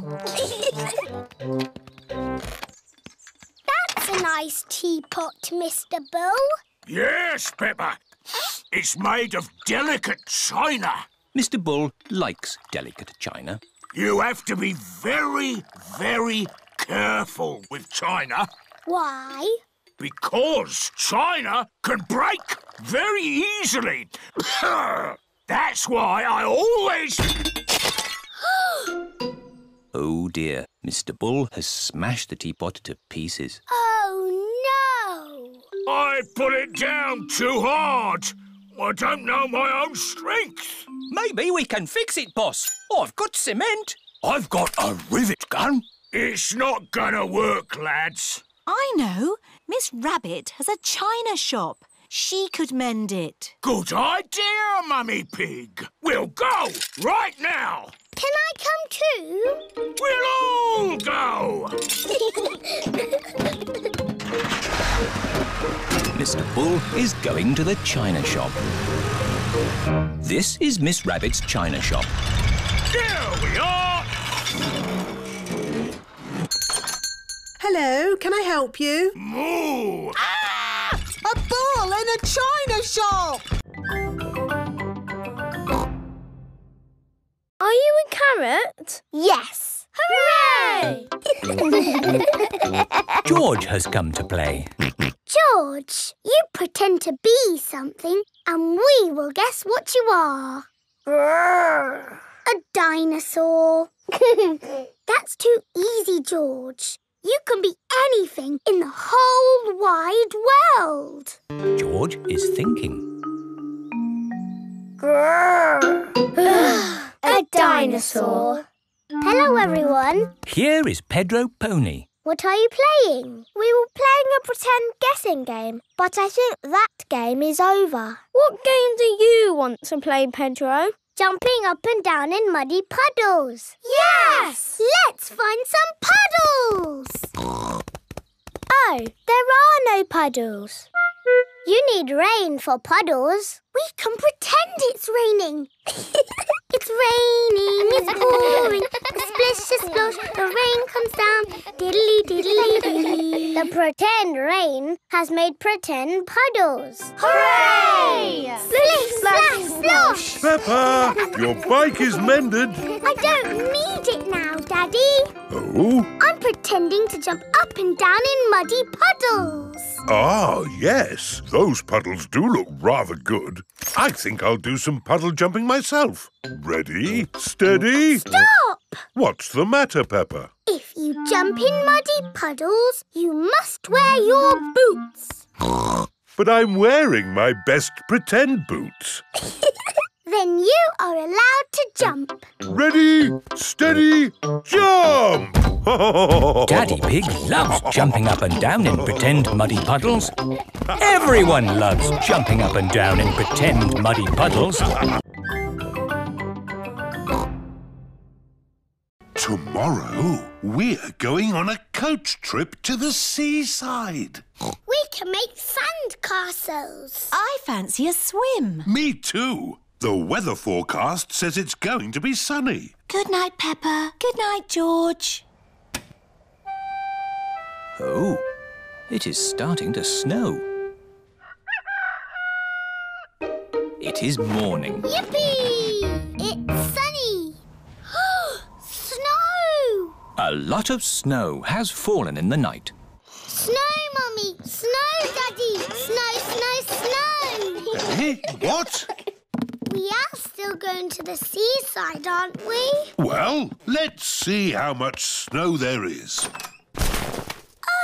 That's a nice teapot, Mr. Bull. Yes, Peppa. It's made of delicate china. Mr. Bull likes delicate china. You have to be very, very careful with china Why? because china can break very easily. That's why I always. Oh dear, Mr. Bull has smashed the teapot to pieces. Oh, no. I put it down too hard. I don't know my own strength. Maybe we can fix it, boss. Oh, I've got cement. I've got a rivet gun. It's not gonna work, lads. I know. Miss Rabbit has a china shop. She could mend it. Good idea, Mummy Pig. We'll go right now. Can I come too? We'll all go. Mr. Bull is going to the china shop. This is Miss Rabbit's china shop. Here we are. Hello, can I help you? Moo! Ah! A ball in a china shop! Are you a carrot? Yes. Hooray! George has come to play. George, you pretend to be something and we will guess what you are. A dinosaur. That's too easy, George. You can be anything in the whole wide world. George is thinking. A dinosaur. Hello, everyone. Here is Pedro Pony. What are you playing? We were playing a pretend guessing game, but I think that game is over. What game do you want to play, Pedro? Jumping up and down in muddy puddles. Yes! Let's find some puddles! oh, there are no puddles. You need rain for puddles. We can pretend it's raining. it's raining, it's pouring, splish, splosh, the rain comes down, diddly diddly diddly. The pretend rain has made pretend puddles. Hooray! Splish, splash, splosh! Peppa, your bike is mended. I don't need it now, Daddy. Oh? I'm pretending to jump up and down in muddy puddles. Ah, yes. Those puddles do look rather good. I think I'll do some puddle jumping myself. Ready, steady. Stop! What's the matter, Peppa? If you jump in muddy puddles, you must wear your boots. But I'm wearing my best pretend boots. Then you are allowed to jump. Ready, steady, jump! Daddy Pig loves jumping up and down in pretend muddy puddles. Everyone loves jumping up and down in pretend muddy puddles. Tomorrow, we're going on a coach trip to the seaside. We can make sand castles. I fancy a swim. Me too. The weather forecast says it's going to be sunny. Good night, Peppa. Good night, George. Oh, it is starting to snow. It is morning. Yippee! It's sunny. Snow! A lot of snow has fallen in the night. Snow, Mummy! Snow, Daddy! Snow, snow, snow! Eh? What? we are still going to the seaside, aren't we? Well, let's see how much snow there is.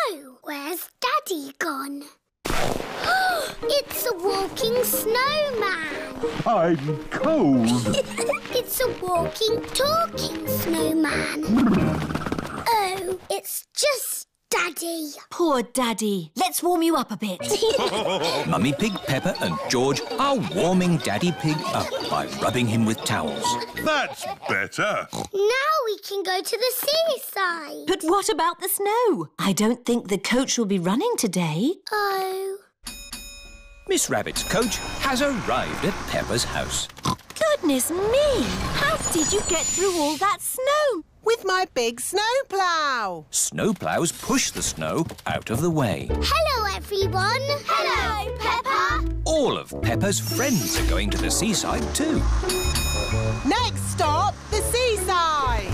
Oh, where's Daddy gone? it's a walking snowman. I'm cold. It's a walking, talking snowman. oh, it's just Daddy. Poor Daddy. Let's warm you up a bit. Mummy Pig, Peppa and George are warming Daddy Pig up by rubbing him with towels. That's better. Now we can go to the seaside. but what about the snow? I don't think the coach will be running today. Oh. Miss Rabbit's coach has arrived at Peppa's house. Goodness me! How did you get through all that snow? With my big snowplow. Snowplows push the snow out of the way. Hello, everyone. Hello, Peppa. All of Peppa's friends are going to the seaside too. Next stop, the seaside.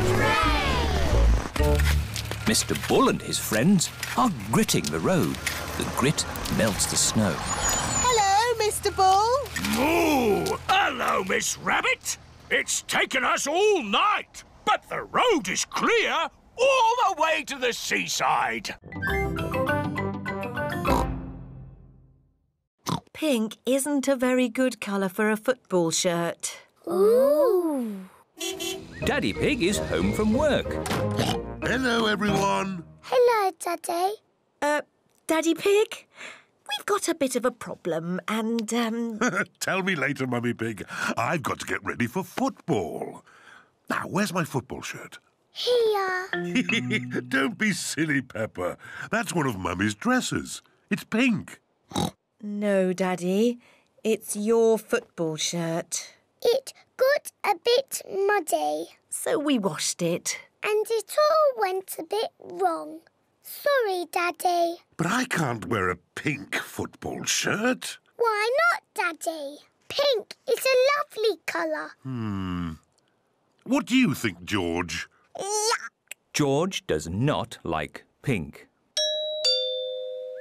Mr. Bull and his friends are gritting the road. The grit melts the snow. Hello, Mr. Bull. Moo! Hello, Miss Rabbit. It's taken us all night, but the road is clear all the way to the seaside. Pink isn't a very good colour for a football shirt. Ooh. Daddy Pig is home from work. Hello, everyone. Hello, Daddy. Uh, Daddy Pig? We've got a bit of a problem and, um... Tell me later, Mummy Pig. I've got to get ready for football. Now, where's my football shirt? Here. Don't be silly, Peppa. That's one of Mummy's dresses. It's pink. no, Daddy. It's your football shirt. It got a bit muddy So we washed it. and it all went a bit wrong. Sorry, Daddy. But I can't wear a pink football shirt. Why not, Daddy? Pink is a lovely colour. Hmm. What do you think, George? George does not like pink.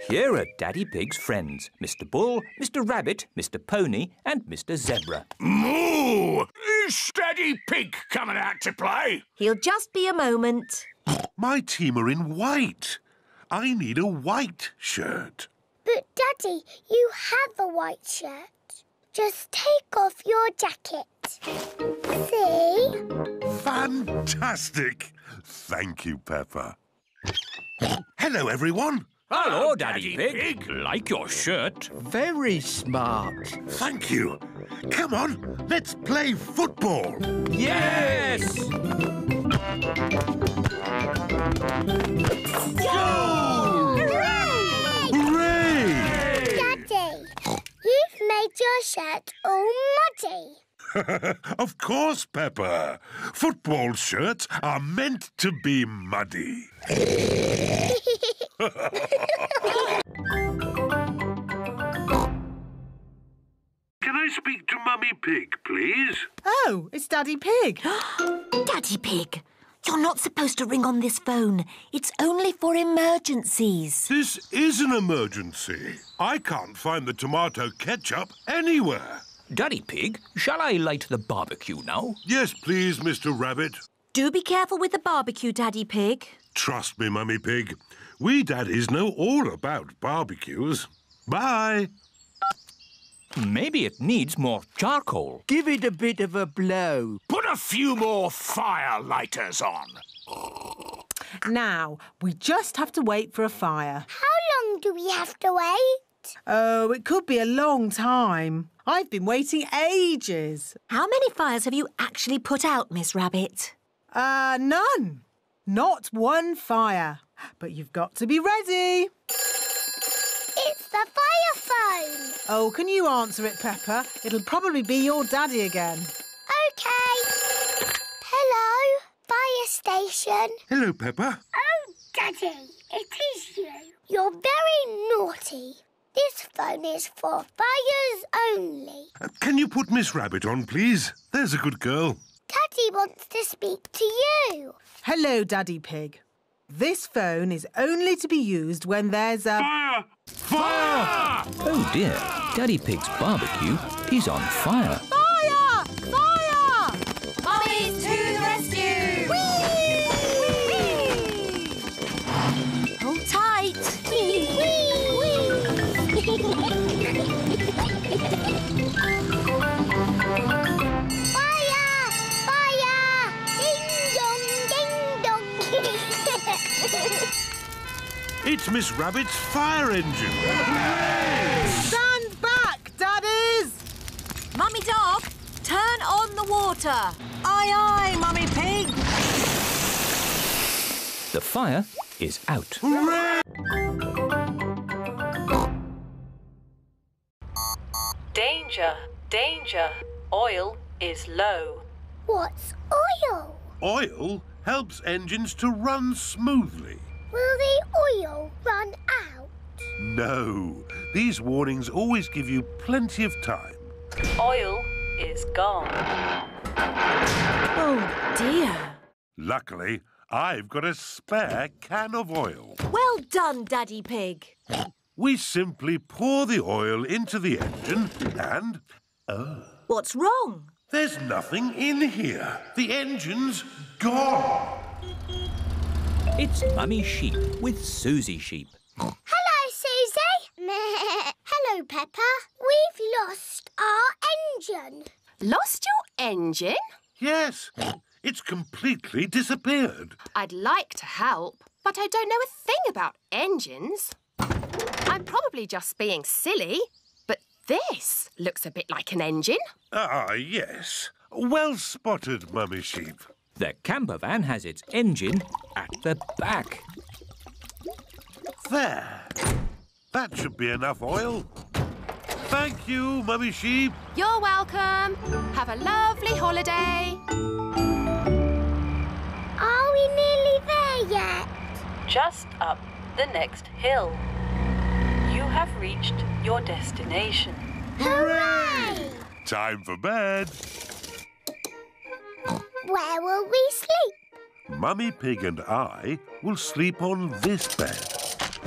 Here are Daddy Pig's friends, Mr Bull, Mr Rabbit, Mr Pony and Mr Zebra. Moo! Is Daddy Pig coming out to play? He'll just be a moment. My team are in white. I need a white shirt. But, Daddy, you have a white shirt. Just take off your jacket. See? Fantastic! Thank you, Peppa. Hello, everyone. Hello, Daddy, Pig. Like your shirt. Very smart. Thank you. Come on, let's play football. Yes! Go! Hooray! Hooray! Daddy, you've made your shirt all muddy. of course, Peppa. Football shirts are meant to be muddy. Can I speak to Mummy Pig, please? Oh, it's Daddy Pig. Daddy Pig, you're not supposed to ring on this phone. It's only for emergencies. This is an emergency. I can't find the tomato ketchup anywhere. Daddy Pig, shall I light the barbecue now? Yes, please, Mr. Rabbit. Do be careful with the barbecue, Daddy Pig. Trust me, Mummy Pig. We daddies know all about barbecues. Bye. Maybe it needs more charcoal. Give it a bit of a blow. Put a few more fire lighters on. Now, we just have to wait for a fire. How long do we have to wait? Oh, it could be a long time. I've been waiting ages. How many fires have you actually put out, Miss Rabbit? Uh, none. Not one fire. But you've got to be ready. It's phone. Oh, can you answer it, Peppa? It'll probably be your daddy again. OK. Hello, fire station. Hello, Peppa. Oh, Daddy, it is you. You're very naughty. This phone is for fires only. Uh, can you put Miss Rabbit on, please? There's a good girl. Daddy wants to speak to you. Hello, Daddy Pig. This phone is only to be used when there's a... Fire! Fire! Oh dear, Daddy Pig's barbecue is on fire. Fire! It's Miss Rabbit's fire engine. Stand back, daddies! Mummy Dog, turn on the water. Aye, aye, Mummy Pig. The fire is out. Danger, danger. Oil is low. What's oil? Oil helps engines to run smoothly. Will the oil run out? No, these warnings always give you plenty of time. Oil is gone. Oh dear. Luckily, I've got a spare can of oil. Well done, Daddy Pig. We simply pour the oil into the engine and... Oh, What's wrong? There's nothing in here. The engine's gone. It's Mummy Sheep with Susie Sheep. Hello, Susie. Hello, Peppa. We've lost our engine. Lost your engine? Yes, it's completely disappeared. I'd like to help, but I don't know a thing about engines. I'm probably just being silly, but this looks a bit like an engine. Ah, yes. Well spotted, Mummy Sheep. The camper van has its engine at the back. There. That should be enough oil. Thank you, Mummy Sheep. You're welcome. Have a lovely holiday. Are we nearly there yet? Just up the next hill. You have reached your destination. Hooray! Time for bed. Where will we sleep? Mummy Pig and I will sleep on this bed.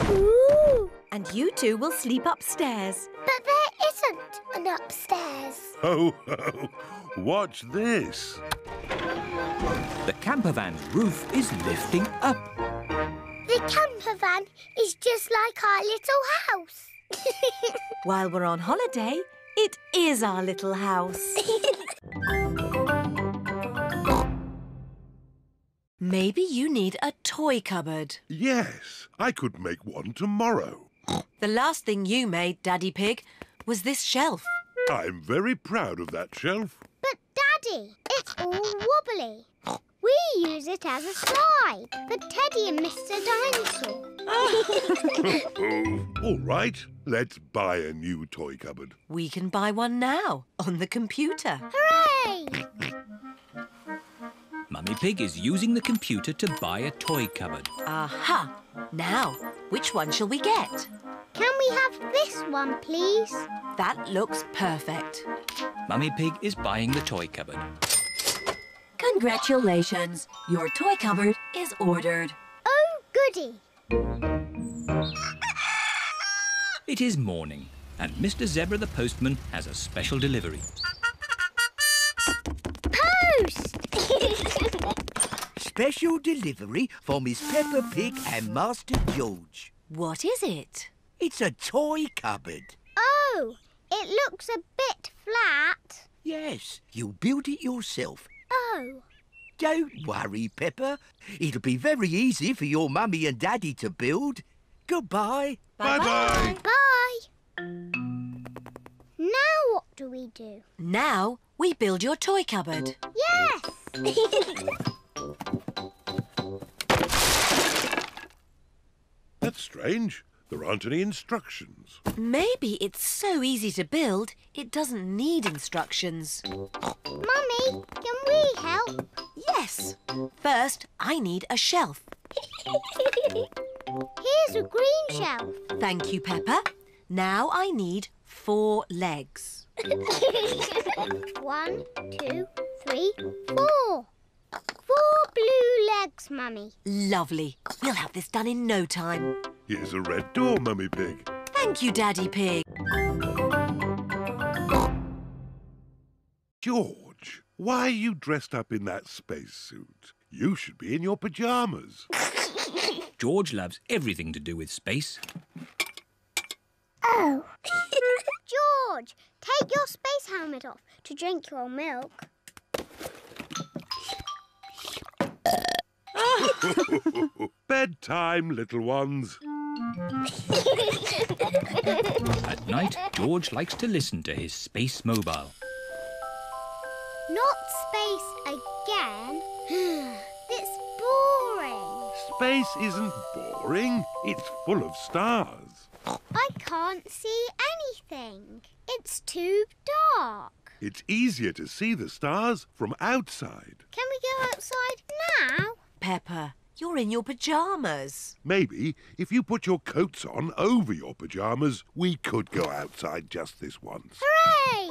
Ooh! And you two will sleep upstairs. But there isn't an upstairs. Ho, ho! Watch this. The camper van's roof is lifting up. The camper van is just like our little house. While we're on holiday, it is our little house. Maybe you need a toy cupboard. Yes, I could make one tomorrow. The last thing you made, Daddy Pig, was this shelf. I'm very proud of that shelf. But, Daddy, it's all wobbly. We use it as a slide for Teddy and Mr. Dinosaur. oh, all right, let's buy a new toy cupboard. We can buy one now on the computer. Hooray! Mummy Pig is using the computer to buy a toy cupboard. Aha! Now, which one shall we get? Can we have this one, please? That looks perfect. Mummy Pig is buying the toy cupboard. Congratulations! Your toy cupboard is ordered. Oh, goody! It is morning, and Mr. Zebra the postman has a special delivery. Post! Special delivery for Miss Peppa Pig and Master George. What is it? It's a toy cupboard. oh, it looks a bit flat. Yes, you build it yourself. Oh, Don't worry, Peppa. It'll be very easy for your mummy and daddy to build. Goodbye. Bye-bye. bye. Now what do we do? Now we build your toy cupboard. Yes! That's strange. There aren't any instructions. Maybe it's so easy to build, it doesn't need instructions. Mummy, can we help? Yes. First, I need a shelf. Here's a green shelf. Thank you, Peppa. Now I need four legs. One, two, three, four. Four blue legs, Mummy. Lovely. We'll have this done in no time. Here's a red door, Mummy Pig. Thank you, Daddy Pig. George, why are you dressed up in that spacesuit? You should be in your pyjamas. George loves everything to do with space. Oh. George, take your space helmet off to drink your milk. Bedtime, little ones. At night, George likes to listen to his space mobile. Not space again. it's boring. Space isn't boring. It's full of stars. I can't see anything. It's too dark. It's easier to see the stars from outside. Can we go outside now? Peppa, you're in your pyjamas. Maybe if you put your coats on over your pyjamas, we could go outside just this once. Hooray!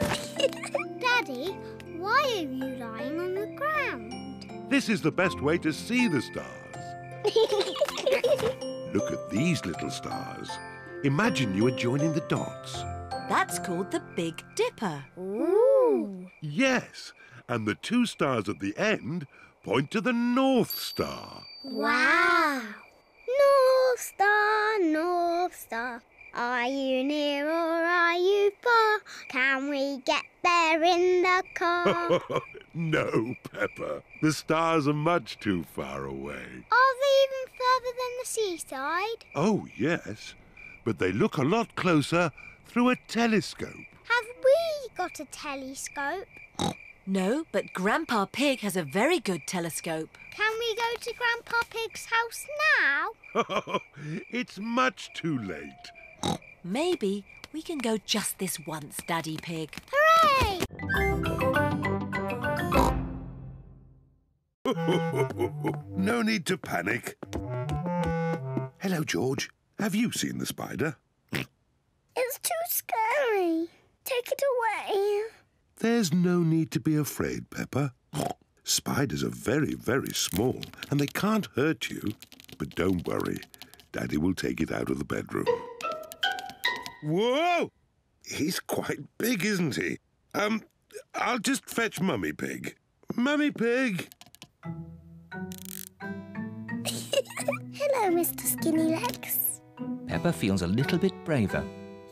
Daddy, why are you lying on the ground? This is the best way to see the stars. Look at these little stars. Imagine you are joining the dots. That's called the Big Dipper. Ooh. Yes, and the two stars at the end point to the North Star. Wow. North Star, North Star. Are you near or are you far? Can we get there in the car? no, Peppa. The stars are much too far away. Are they even further than the seaside? Oh, yes. But they look a lot closer through a telescope. Have we got a telescope? No, but Grandpa Pig has a very good telescope. Can we go to Grandpa Pig's house now? it's much too late. Maybe we can go just this once, Daddy Pig. Hooray! no need to panic. Hello, George. Have you seen the spider? It's too scary. Take it away. There's no need to be afraid, Peppa. Spiders are very, very small and they can't hurt you. But don't worry, Daddy will take it out of the bedroom. Whoa! He's quite big, isn't he? Um, I'll just fetch Mummy Pig. Mummy Pig! Hello, Mr. Skinny Legs. Peppa feels a little bit braver.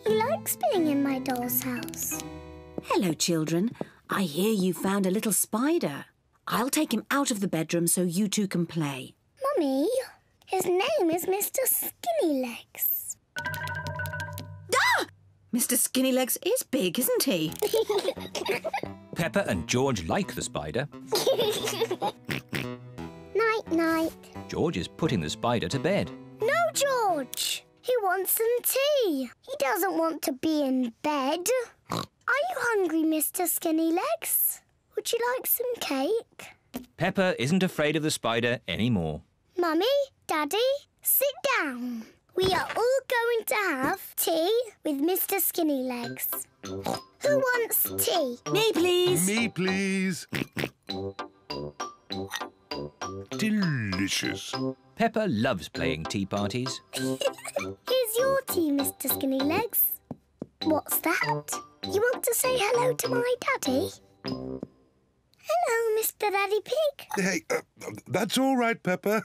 He likes being in my doll's house. Hello, children. I hear you found a little spider. I'll take him out of the bedroom so you two can play. Mummy, his name is Mr. Skinny Legs. Ah! Mr. Skinnylegs is big, isn't he? Peppa and George like the spider. night, night. George is putting the spider to bed. No, George. He wants some tea. He doesn't want to be in bed. Are you hungry, Mr. Skinny Legs? Would you like some cake? Peppa isn't afraid of the spider anymore. Mummy, Daddy, sit down. We are all going to have tea with Mr. Skinny Legs. Who wants tea? Me, please. Me, please. Delicious. Peppa loves playing tea parties. Here's your tea, Mr. Skinny Legs. What's that? You want to say hello to my daddy? Hello, Mr. Daddy Pig. Hey, uh, that's all right, Peppa.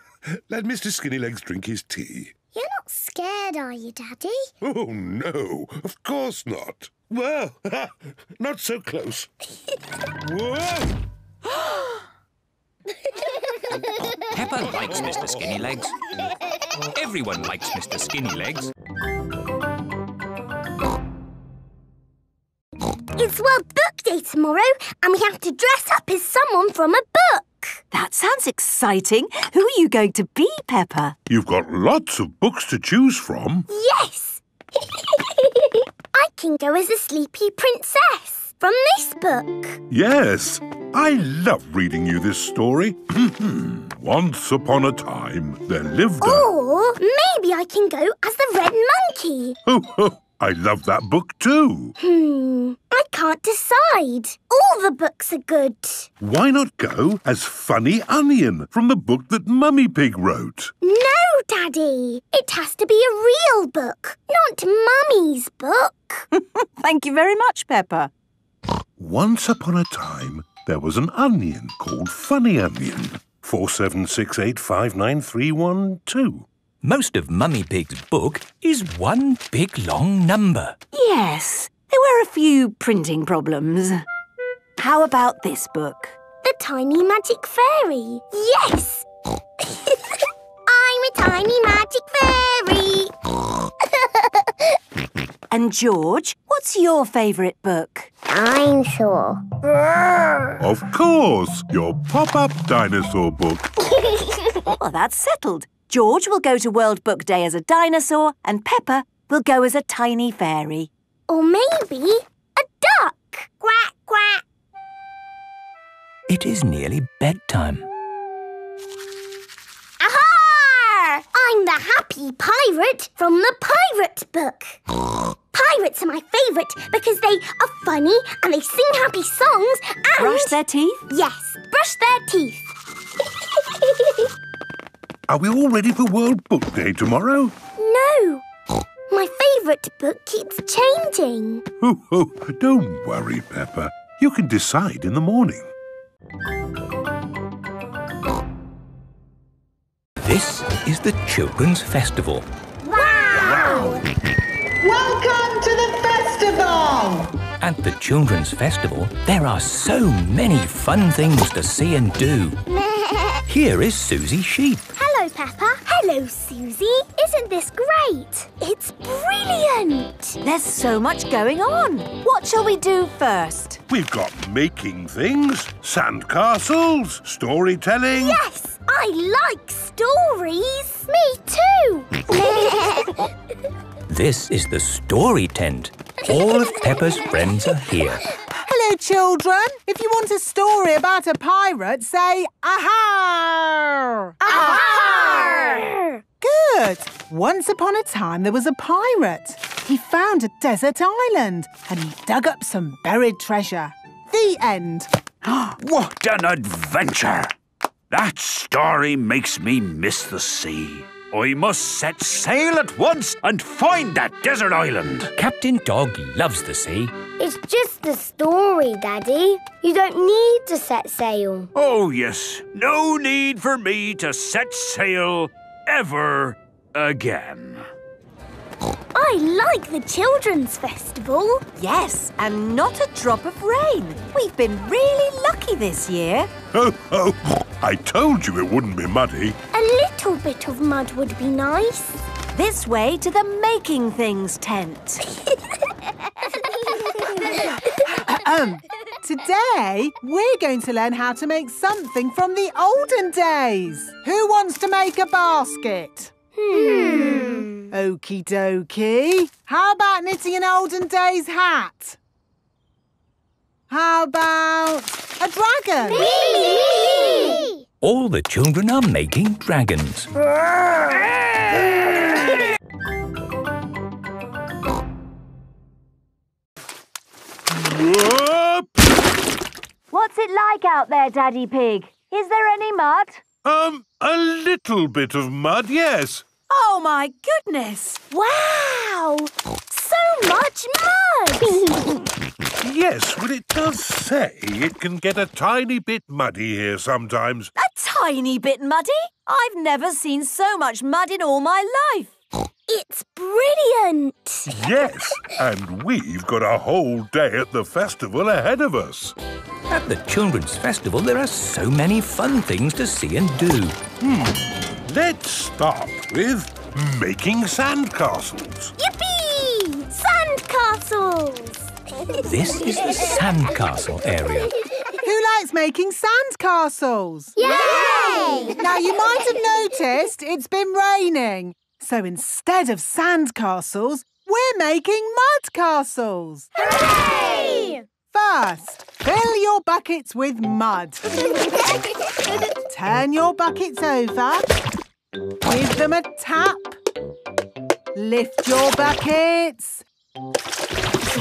Let Mr. Skinnylegs drink his tea. You're not scared, are you, Daddy? Oh, no, of course not. Well, not so close. Whoa! Peppa likes Mr. Skinny Legs. Everyone likes Mr. Skinny It's World Book Day tomorrow, and we have to dress up as someone from a book. That sounds exciting. Who are you going to be, Peppa? You've got lots of books to choose from. Yes! I can go as a sleepy princess from this book. Yes, I love reading you this story. Once upon a time, there lived a... Or maybe I can go as the red monkey. Oh, I love that book too. Hmm, I can't decide. All the books are good. Why not go as Funny Onion from the book that Mummy Pig wrote? No, Daddy. It has to be a real book, not Mummy's book. Thank you very much, Peppa. Once upon a time, there was an onion called Funny Onion. 4768593112. Most of Mummy Pig's book is one big long number. Yes, there were a few printing problems. How about this book? The Tiny Magic Fairy. Yes! I'm a tiny magic fairy. And George, what's your favourite book? Dinosaur. Of course, your pop-up dinosaur book. Well, that's settled. George will go to World Book Day as a dinosaur and Peppa will go as a tiny fairy. Or maybe a duck. Quack, quack. It is nearly bedtime. Aha! I'm the happy pirate from the pirate book. Pirates are my favourite because they are funny and they sing happy songs and... Brush their teeth? Yes, brush their teeth. Are we all ready for World Book Day tomorrow? no, my favourite book keeps changing. Oh, oh, don't worry, Peppa. You can decide in the morning. This is the Children's Festival. Wow! Welcome to the festival! At the Children's Festival, there are so many fun things to see and do. Here is Susie Sheep. Hello, Peppa. Hello, Susie. Isn't this great? It's brilliant. There's so much going on. What shall we do first? We've got making things, sand castles, storytelling. Yes, I like stories. Me too. This is the story tent. All of Peppa's friends are here. Hello, Hello, children. If you want a story about a pirate, say aha. Aha! Good. Once upon a time, there was a pirate. He found a desert island and he dug up some buried treasure. The end. What an adventure! That story makes me miss the sea. I must set sail at once and find that desert island. Captain Dog loves the sea. It's just a story, Daddy. You don't need to set sail. Oh, yes. No need for me to set sail ever again. I like the Children's Festival. Yes, and not a drop of rain. We've been really lucky this year. Oh, oh, I told you it wouldn't be muddy. A little bit of mud would be nice. This way to the making things tent. um, today, we're going to learn how to make something from the olden days. Who wants to make a basket? Hmm. Okie dokie. How about knitting an olden days hat? How about a dragon? Me! All the children are making dragons. What's it like out there, Daddy Pig? Is there any mud? Um, a little bit of mud, yes. Oh, my goodness! Wow! So much mud! Yes, but it does say it can get a tiny bit muddy here sometimes. A tiny bit muddy? I've never seen so much mud in all my life. It's brilliant! Yes, and we've got a whole day at the festival ahead of us. At the Children's Festival, there are so many fun things to see and do. Hmm. Let's start with making sandcastles. Yippee! Sandcastles! This is the sandcastle area. Who likes making sandcastles? Yay! Now, you might have noticed it's been raining. So instead of sand castles, we're making mud castles. Hooray! First, fill your buckets with mud. Turn your buckets over. Give them a tap. Lift your buckets.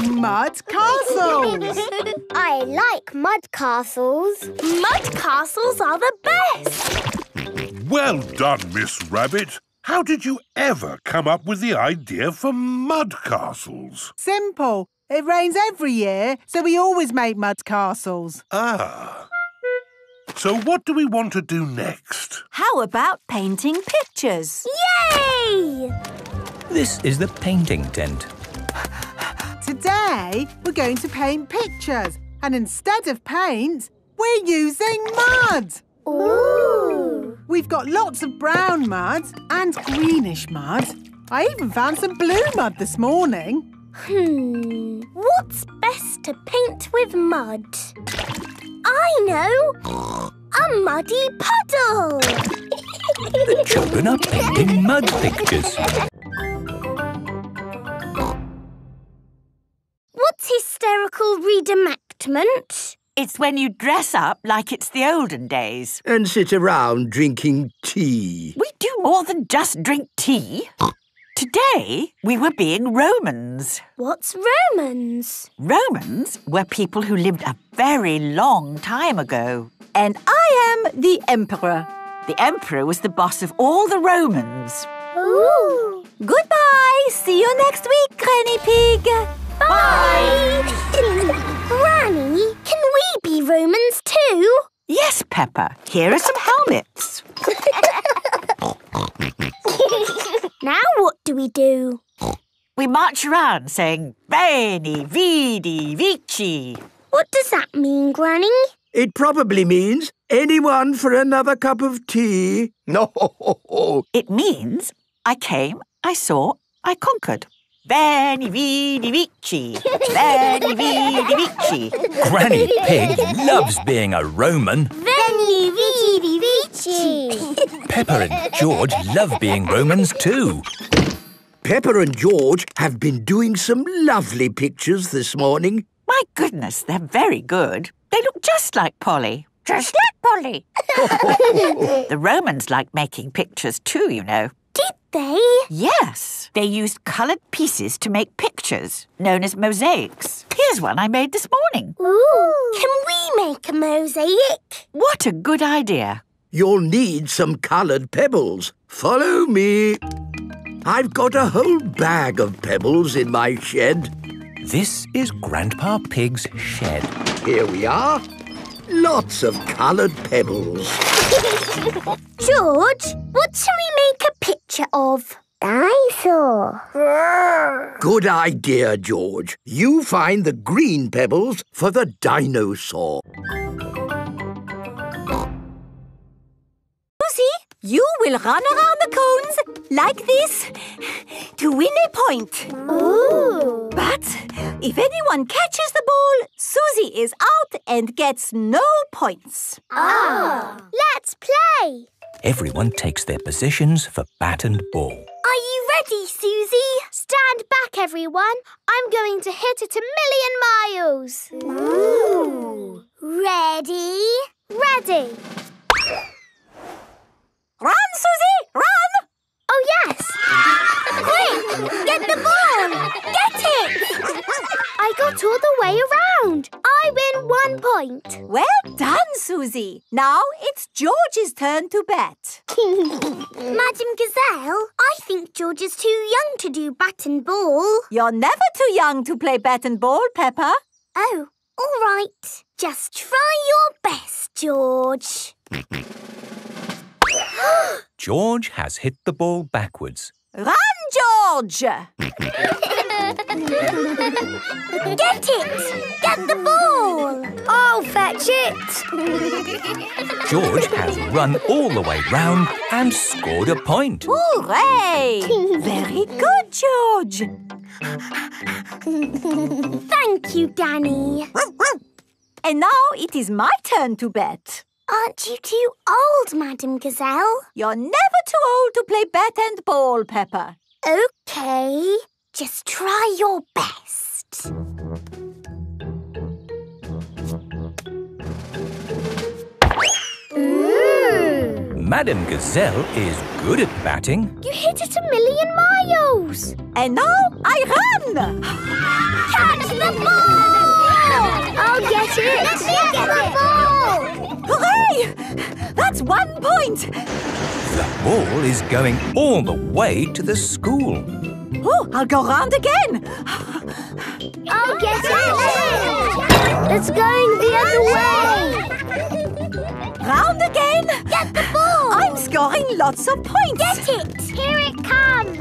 Mud castles. I like mud castles. Mud castles are the best! Well done, Miss Rabbit. How did you ever come up with the idea for mud castles? Simple. It rains every year, so we always make mud castles. Ah. So what do we want to do next? How about painting pictures? Yay! This is the painting tent. Today, we're going to paint pictures. And instead of paint, we're using mud. Ooh! We've got lots of brown mud and greenish mud. I even found some blue mud this morning. Hmm. What's best to paint with mud? I know! A muddy puddle! The children are painting mud pictures. What's hysterical reenactment? It's when you dress up like it's the olden days. And sit around drinking tea. We do more than just drink tea. Today, we were being Romans. What's Romans? Romans were people who lived a very long time ago. And I am the Emperor. The emperor was the boss of all the Romans. Ooh! Goodbye! See you next week, Granny Pig! Bye! Granny, can we be Romans too? Yes, Peppa. Here are some helmets. now what do we do? We march around saying Veni, Vidi, Vici. What does that mean, Granny? It probably means anyone for another cup of tea. No. It means I came, I saw, I conquered. Veni, Vidi, Vici. Veni, Vidi, Vici. Granny Pig loves being a Roman. Veni, Vidi, Vici. Peppa and George love being Romans too. Peppa and George have been doing some lovely pictures this morning. My My goodness, they're very good. They look just like Polly. Just like Polly. the Romans liked making pictures too, you know. Did they? Yes, they used coloured pieces to make pictures, known as mosaics. Here's one I made this morning. Ooh. Can we make a mosaic? What a good idea. You'll need some coloured pebbles. Follow me. I've got a whole bag of pebbles in my shed. This is Grandpa Pig's shed. Here we are. Lots of coloured pebbles. George, what shall we make a picture of? Dinosaur. Good idea, George. You find the green pebbles for the dinosaur. You will run around the cones like this to win a point. Ooh. But if anyone catches the ball, Susie is out and gets no points. Ah. Let's play. Everyone takes their positions for bat and ball. Are you ready, Susie? Stand back, everyone. I'm going to hit it a million miles. Ooh. Ready? Ready. Done, Now it's George's turn to bet. Madam Gazelle, I think George is too young to do bat and ball. You're never too young to play bat and ball, Peppa. Oh, all right. Just try your best, George. George has hit the ball backwards. Run, George! Get it! Get the ball! I'll fetch it! George has run all the way round and scored a point. Hooray! Very good, George. Thank you, Danny. And now it is my turn to bet. Aren't you too old, Madam Gazelle? You're never too old to play bat and ball, Peppa. Okay. Just try your best. Ooh. Madam Gazelle is good at batting. You hit it a million miles. And now I run. Catch the ball! I'll get it. Get the ball! Hooray! That's one point. The ball is going all the way to the school. Oh, I'll go round again. I'll get it. It's going the other way. Round again. Get the ball. I'm scoring lots of points. Get it. Here it comes.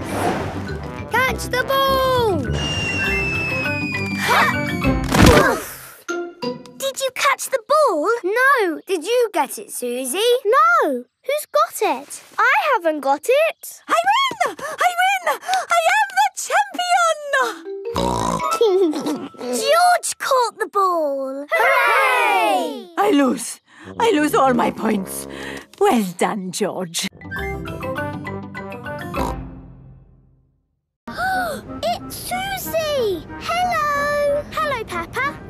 Catch the ball. Did you catch the ball? No. Did you get it, Susie? No. Who's got it? I haven't got it. I win! I win! I am the champion! George caught the ball. Hooray! I lose. I lose all my points. Well done, George.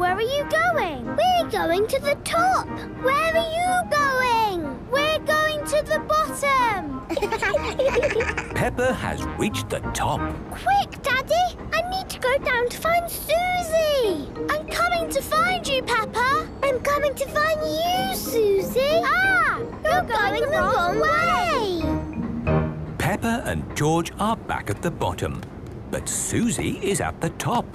Where are you going? We're going to the top. Where are you going? We're going to the bottom. Peppa has reached the top. Quick, Daddy! I need to go down to find Susie. I'm coming to find you, Peppa. I'm coming to find you, Susie. Ah! You're going the wrong way. Peppa and George are back at the bottom, but Susie is at the top.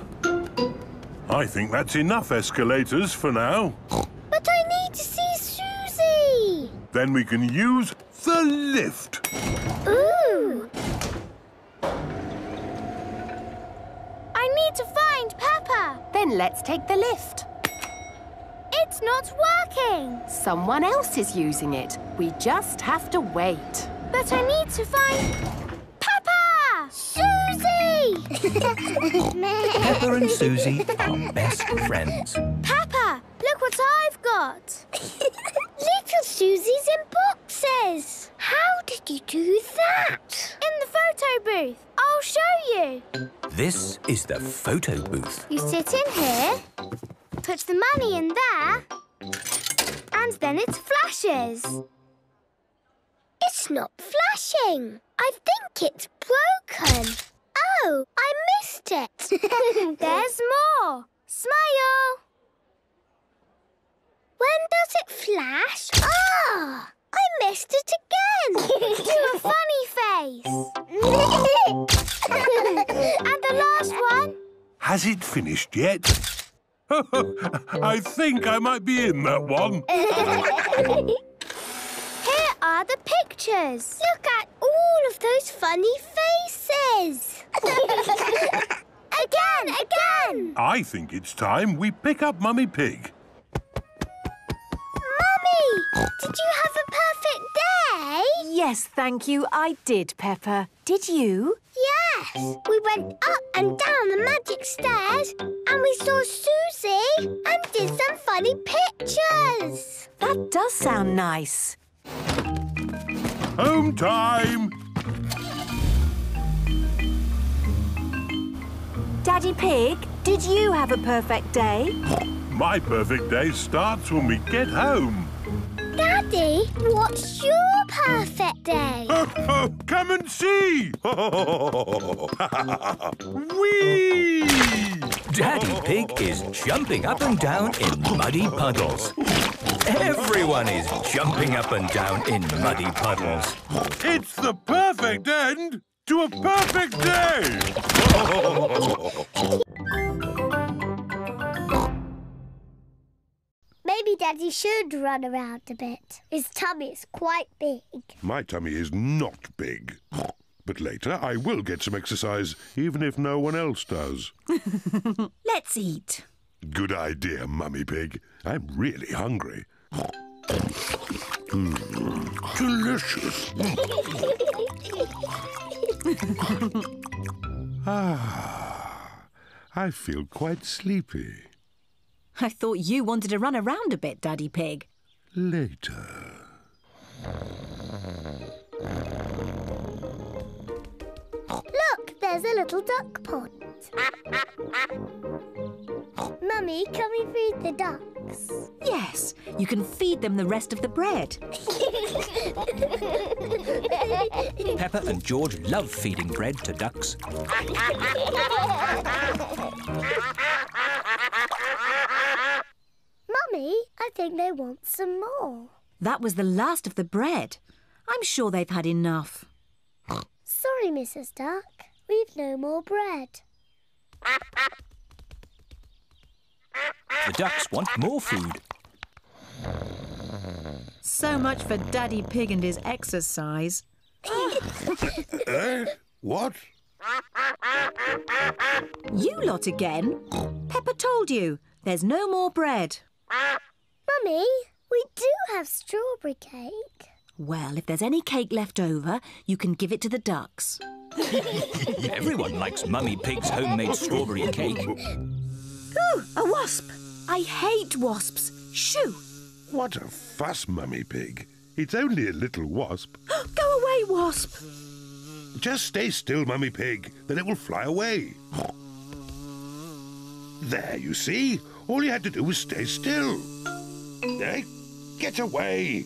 I think that's enough escalators for now. But I need to see Susie. Then we can use the lift. Ooh. I need to find Peppa. Then let's take the lift. It's not working. Someone else is using it. We just have to wait. But I need to find Peppa! Susie! Peppa and Susie are best friends. Peppa, look what I've got. Little Susie's in boxes. How did you do that? In the photo booth. I'll show you. This is the photo booth. You sit in here. Put the money in there. And then it flashes. It's not flashing. I think it's broken. Oh, I missed it. There's more. Smile. When does it flash? Ah! I missed it again. Do a funny face. and the last one. Has it finished yet? I think I might be in that one. Here are the pictures. Look at all of those funny faces. again, again. I think it's time we pick up Mummy Pig. Mummy, did you have a perfect day? Yes, thank you. I did, Peppa. Did you? Yes. We went up and down the magic stairs and we saw Susie and did some funny pictures. That does sound nice. Home time! Daddy Pig, did you have a perfect day? My perfect day starts when we get home. Daddy, what's your perfect day? Come and see! Whee! Daddy Pig is jumping up and down in muddy puddles. Everyone is jumping up and down in muddy puddles. It's the perfect end to a perfect day! Maybe Daddy should run around a bit. His tummy is quite big. My tummy is not big. But later I will get some exercise, even if no one else does. Let's eat. Good idea, Mummy Pig. I'm really hungry. Mm, delicious. ah, I feel quite sleepy. I thought you wanted to run around a bit, Daddy Pig. Later. Look, there's a little duck pond. Mummy, can we feed the ducks? Yes, you can feed them the rest of the bread. Peppa and George love feeding bread to ducks. Mummy, I think they want some more. That was the last of the bread. I'm sure they've had enough. Sorry, Mrs. Duck. We've no more bread. The ducks want more food. So much for Daddy Pig and his exercise. eh? What? You lot again? Peppa told you. There's no more bread. Mummy, we do have strawberry cake. Well, if there's any cake left over, you can give it to the ducks. Everyone likes Mummy Pig's homemade strawberry cake. Ooh, a wasp! I hate wasps. Shoo! What a fuss, Mummy Pig. It's only a little wasp. Go away, wasp! Just stay still, Mummy Pig, then it will fly away. There, you see? All you had to do was stay still. There, get away.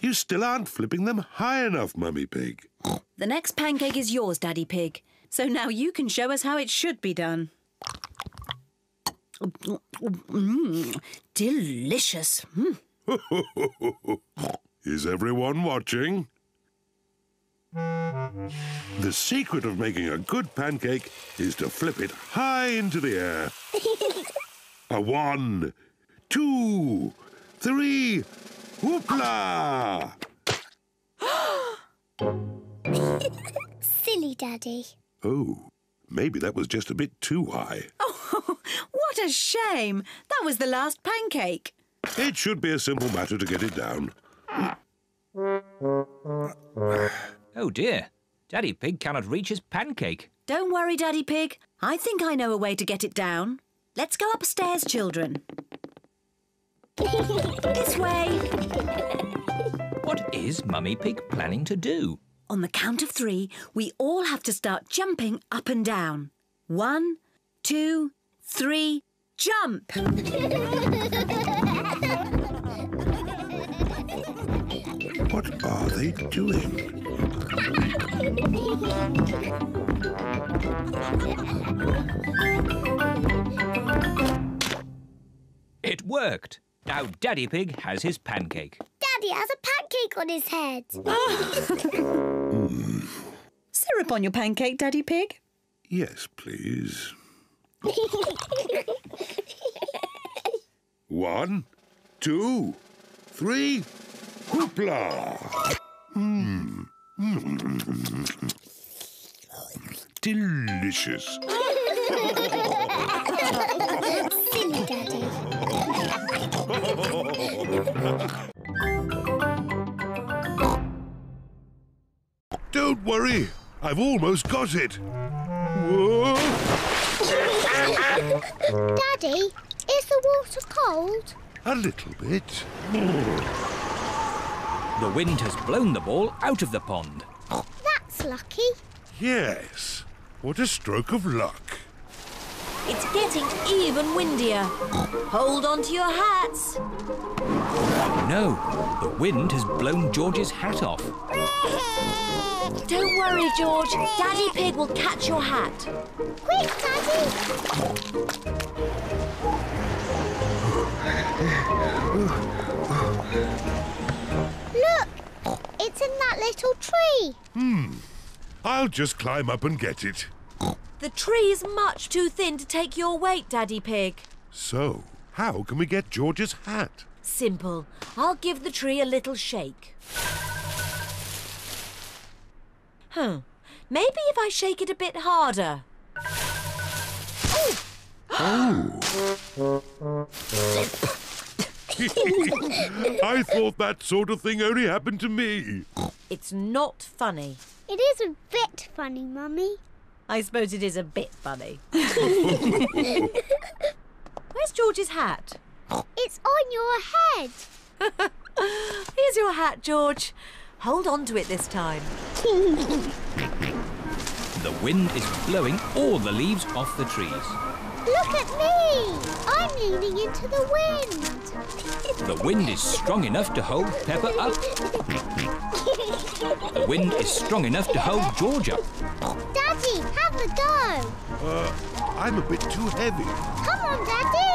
You still aren't flipping them high enough, Mummy Pig. The next pancake is yours, Daddy Pig. So now you can show us how it should be done. Mm, delicious. Mm. Is everyone watching? The secret of making a good pancake is to flip it high into the air. a one, two, three, whoopla! Silly Daddy. Oh, maybe that was just a bit too high. Oh, what a shame. That was the last pancake. It should be a simple matter to get it down. Oh dear. Daddy Pig cannot reach his pancake. Don't worry, Daddy Pig. I think I know a way to get it down. Let's go upstairs, children. this way. What is Mummy Pig planning to do? On the count of three, we all have to start jumping up and down. One, two, three, jump! What are they doing? It worked. Now Daddy Pig has his pancake. Daddy has a pancake on his head. Syrup on your pancake, Daddy Pig? Yes, please. One, two, three. Hoopla! Hmm. Mm. Delicious. Silly Daddy. Don't worry, I've almost got it. Daddy, is the water cold? A little bit. The wind has blown the ball out of the pond. That's lucky. Yes. What a stroke of luck. It's getting even windier. Hold on to your hats. No, the wind has blown George's hat off. Don't worry, George. Daddy Pig will catch your hat. Quick, Daddy. Look, it's in that little tree. Hmm. I'll just climb up and get it. The tree is much too thin to take your weight, Daddy Pig. So, how can we get George's hat? Simple. I'll give the tree a little shake. Huh. Maybe if I shake it a bit harder. Oh! I thought that sort of thing only happened to me. It's not funny. It is a bit funny, Mummy. I suppose it is a bit funny. Where's George's hat? It's on your head. Here's your hat, George. Hold on to it this time. The wind is blowing all the leaves off the trees. Look at me. I'm leaning into the wind. The wind is strong enough to hold Peppa up. The wind is strong enough to hold George up. Daddy, have a go. Uh, I'm a bit too heavy. Come on, Daddy.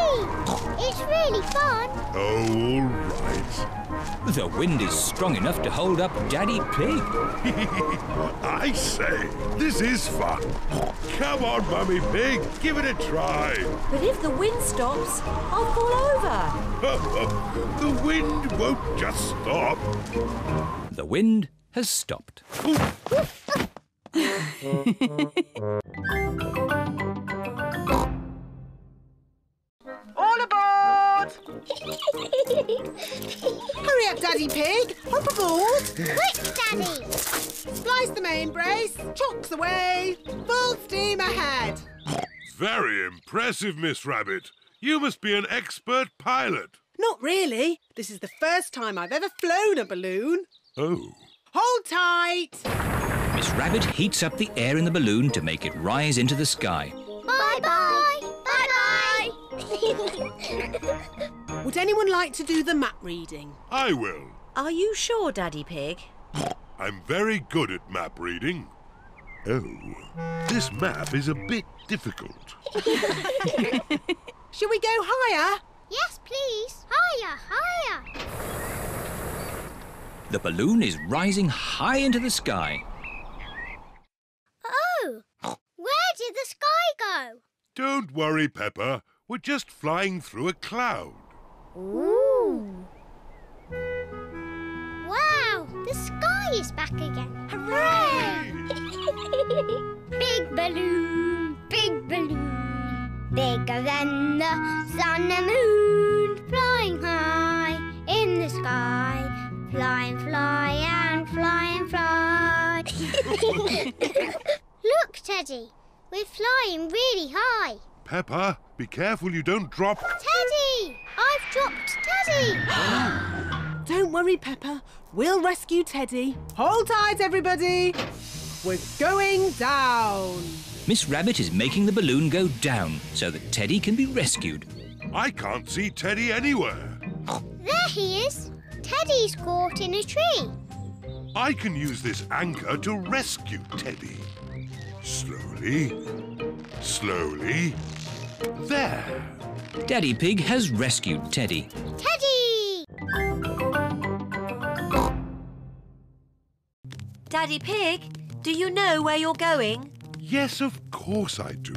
It's really fun. Oh, all right. The wind is strong enough to hold up Daddy Pig. I say, this is fun. Come on, Mummy Pig, give it a try. But if the wind stops, I'll fall over. the wind won't just stop. The wind has stopped. All aboard! Hurry up, Daddy Pig. Hop aboard. Quick, Daddy. Splice the main brace. Chocks away. Full steam ahead. Very impressive, Miss Rabbit. You must be an expert pilot. Not really. This is the first time I've ever flown a balloon. Oh. Hold tight. Miss Rabbit heats up the air in the balloon to make it rise into the sky. Bye-bye. Bye-bye. Would anyone like to do the map reading? I will. Are you sure, Daddy Pig? I'm very good at map reading. Oh, this map is a bit difficult. Shall we go higher? Yes, please. Higher, higher. The balloon is rising high into the sky. Oh, where did the sky go? Don't worry, Peppa. We're just flying through a cloud. Ooh. Wow, the sky is back again. Hooray! big balloon, big balloon, bigger than the sun and moon, flying high in the sky, fly and fly and fly and fly. Look, Teddy, we're flying really high. Peppa, be careful you don't drop. Teddy! I've dropped Teddy! Don't worry, Peppa. We'll rescue Teddy. Hold tight, everybody. We're going down. Miss Rabbit is making the balloon go down so that Teddy can be rescued. I can't see Teddy anywhere. There he is. Teddy's caught in a tree. I can use this anchor to rescue Teddy. Slowly, slowly. There. Daddy Pig has rescued Teddy. Teddy! Daddy Pig, do you know where you're going? Yes, of course I do.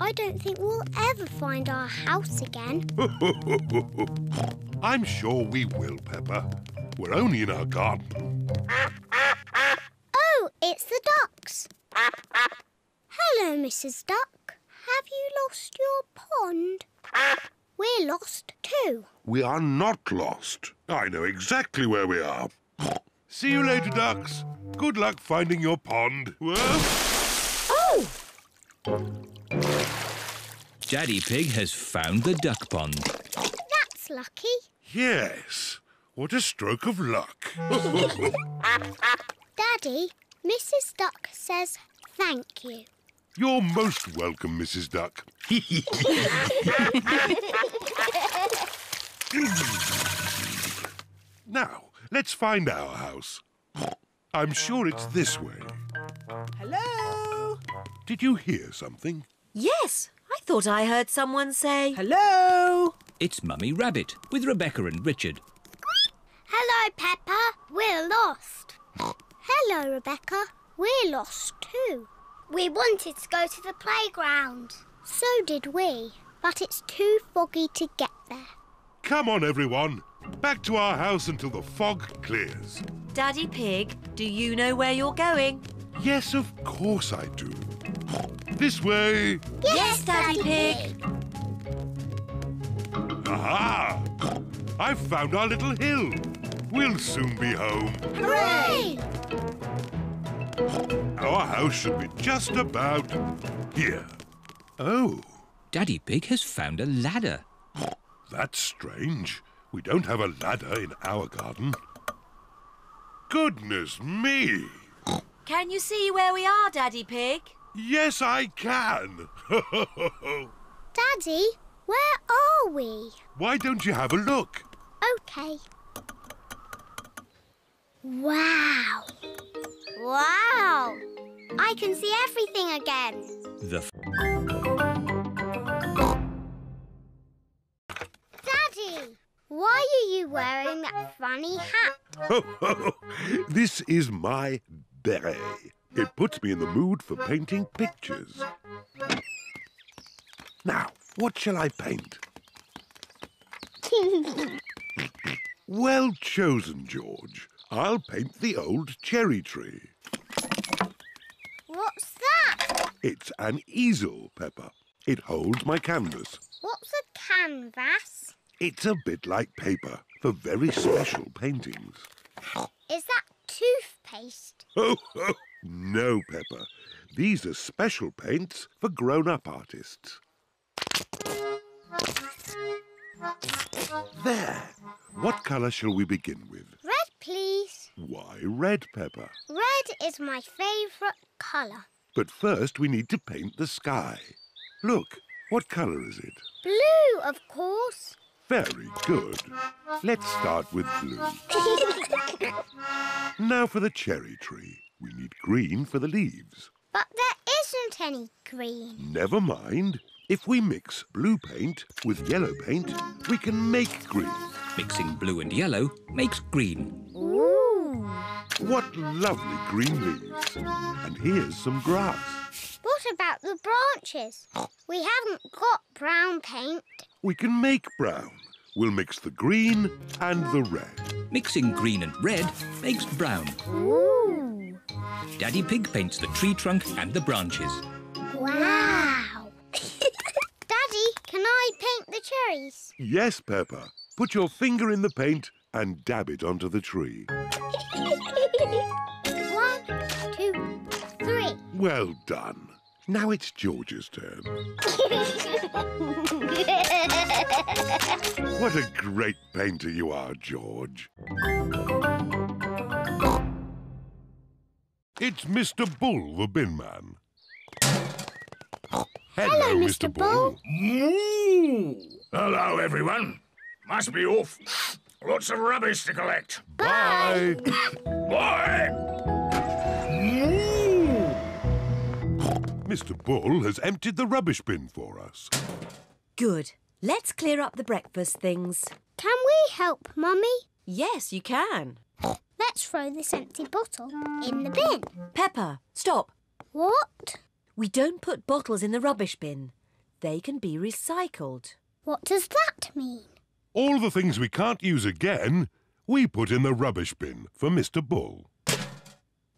I don't think we'll ever find our house again. I'm sure we will, Peppa. We're only in our garden. Oh, it's the ducks. Hello, Mrs. Duck. Have you lost your pond? We're lost too. We are not lost. I know exactly where we are. See you later, ducks. Good luck finding your pond. Oh! Daddy Pig has found the duck pond. That's lucky. Yes. What a stroke of luck. Daddy, Mrs. Duck says thank you. You're most welcome, Mrs. Duck. now, let's find our house. I'm sure it's this way. Hello? Did you hear something? Yes, I thought I heard someone say... Hello? It's Mummy Rabbit with Rebecca and Richard. Hello, Peppa. We're lost. Hello, Rebecca. We're lost too. We wanted to go to the playground. So did we. But it's too foggy to get there. Come on, everyone. Back to our house until the fog clears. Daddy Pig, do you know where you're going? Yes, of course I do. This way. Yes, Daddy Pig. Aha! I've found our little hill. We'll soon be home. Hooray! Our house should be just about here. Oh, Daddy Pig has found a ladder. that's strange. We don't have a ladder in our garden. Goodness me! Can you see where we are, Daddy Pig? Yes, I can. Daddy, where are we? Why don't you have a look? Okay. Wow. Wow. I can see everything again. The Daddy, why are you wearing that funny hat? this is my beret. It puts me in the mood for painting pictures. Now, what shall I paint? Well chosen, George. I'll paint the old cherry tree. What's that? It's an easel, Peppa. It holds my canvas. What's a canvas? It's a bit like paper for very special paintings. Is that toothpaste? Oh, no, Peppa. These are special paints for grown-up artists. There. What colour shall we begin with? Red, please. Why red, Peppa? Red is my favourite colour. But first we need to paint the sky. Look, what colour is it? Blue, of course. Very good. Let's start with blue. Now for the cherry tree. We need green for the leaves. But there isn't any green. Never mind. If we mix blue paint with yellow paint, we can make green. Mixing blue and yellow makes green. Ooh. What lovely green leaves. And here's some grass. What about the branches? We haven't got brown paint. We can make brown. We'll mix the green and the red. Mixing green and red makes brown. Ooh. Daddy Pig paints the tree trunk and the branches. Wow. Daddy, can I paint the cherries? Yes, Peppa. Put your finger in the paint and dab it onto the tree. One, two, three. Well done. Now it's George's turn. What a great painter you are, George. It's Mr. Bull, the bin man. Hello, Mr. Bull. Hello, everyone. Must be off. Lots of rubbish to collect. Bye. Bye. Mr. Bull has emptied the rubbish bin for us. Good. Let's clear up the breakfast things. Can we help, Mummy? Yes, you can. Let's throw this empty bottle in the bin. Peppa, stop. What? We don't put bottles in the rubbish bin. They can be recycled. What does that mean? All the things we can't use again, we put in the rubbish bin for Mr. Bull.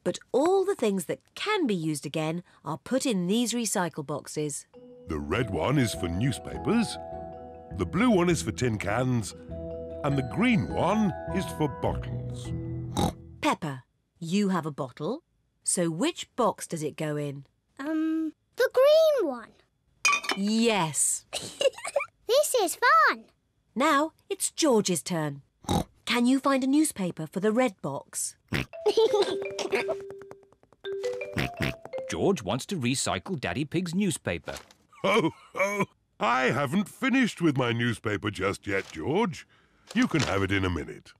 But all the things that can be used again are put in these recycle boxes. The red one is for newspapers, the blue one is for tin cans, and the green one is for bottles. Peppa, you have a bottle. So which box does it go in? Um, the green one. Yes. This is fun. Now it's George's turn. Can you find a newspaper for the red box? George wants to recycle Daddy Pig's newspaper. Ho, ho! I haven't finished with my newspaper just yet, George. You can have it in a minute.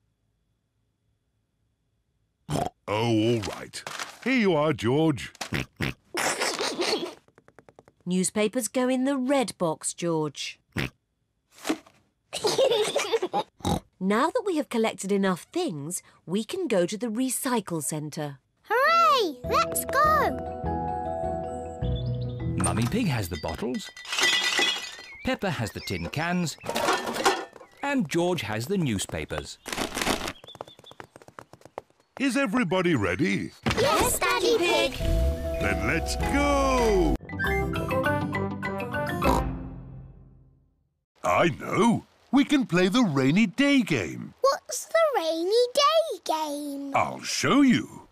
Oh, all right. Here you are, George. Newspapers go in the red box, George. now that we have collected enough things, we can go to the recycle centre. Hooray! Let's go. Mummy Pig has the bottles. Peppa has the tin cans. And George has the newspapers. Is everybody ready? Yes, Daddy Pig. Then let's go! I know. We can play the rainy day game. What's the rainy day game? I'll show you.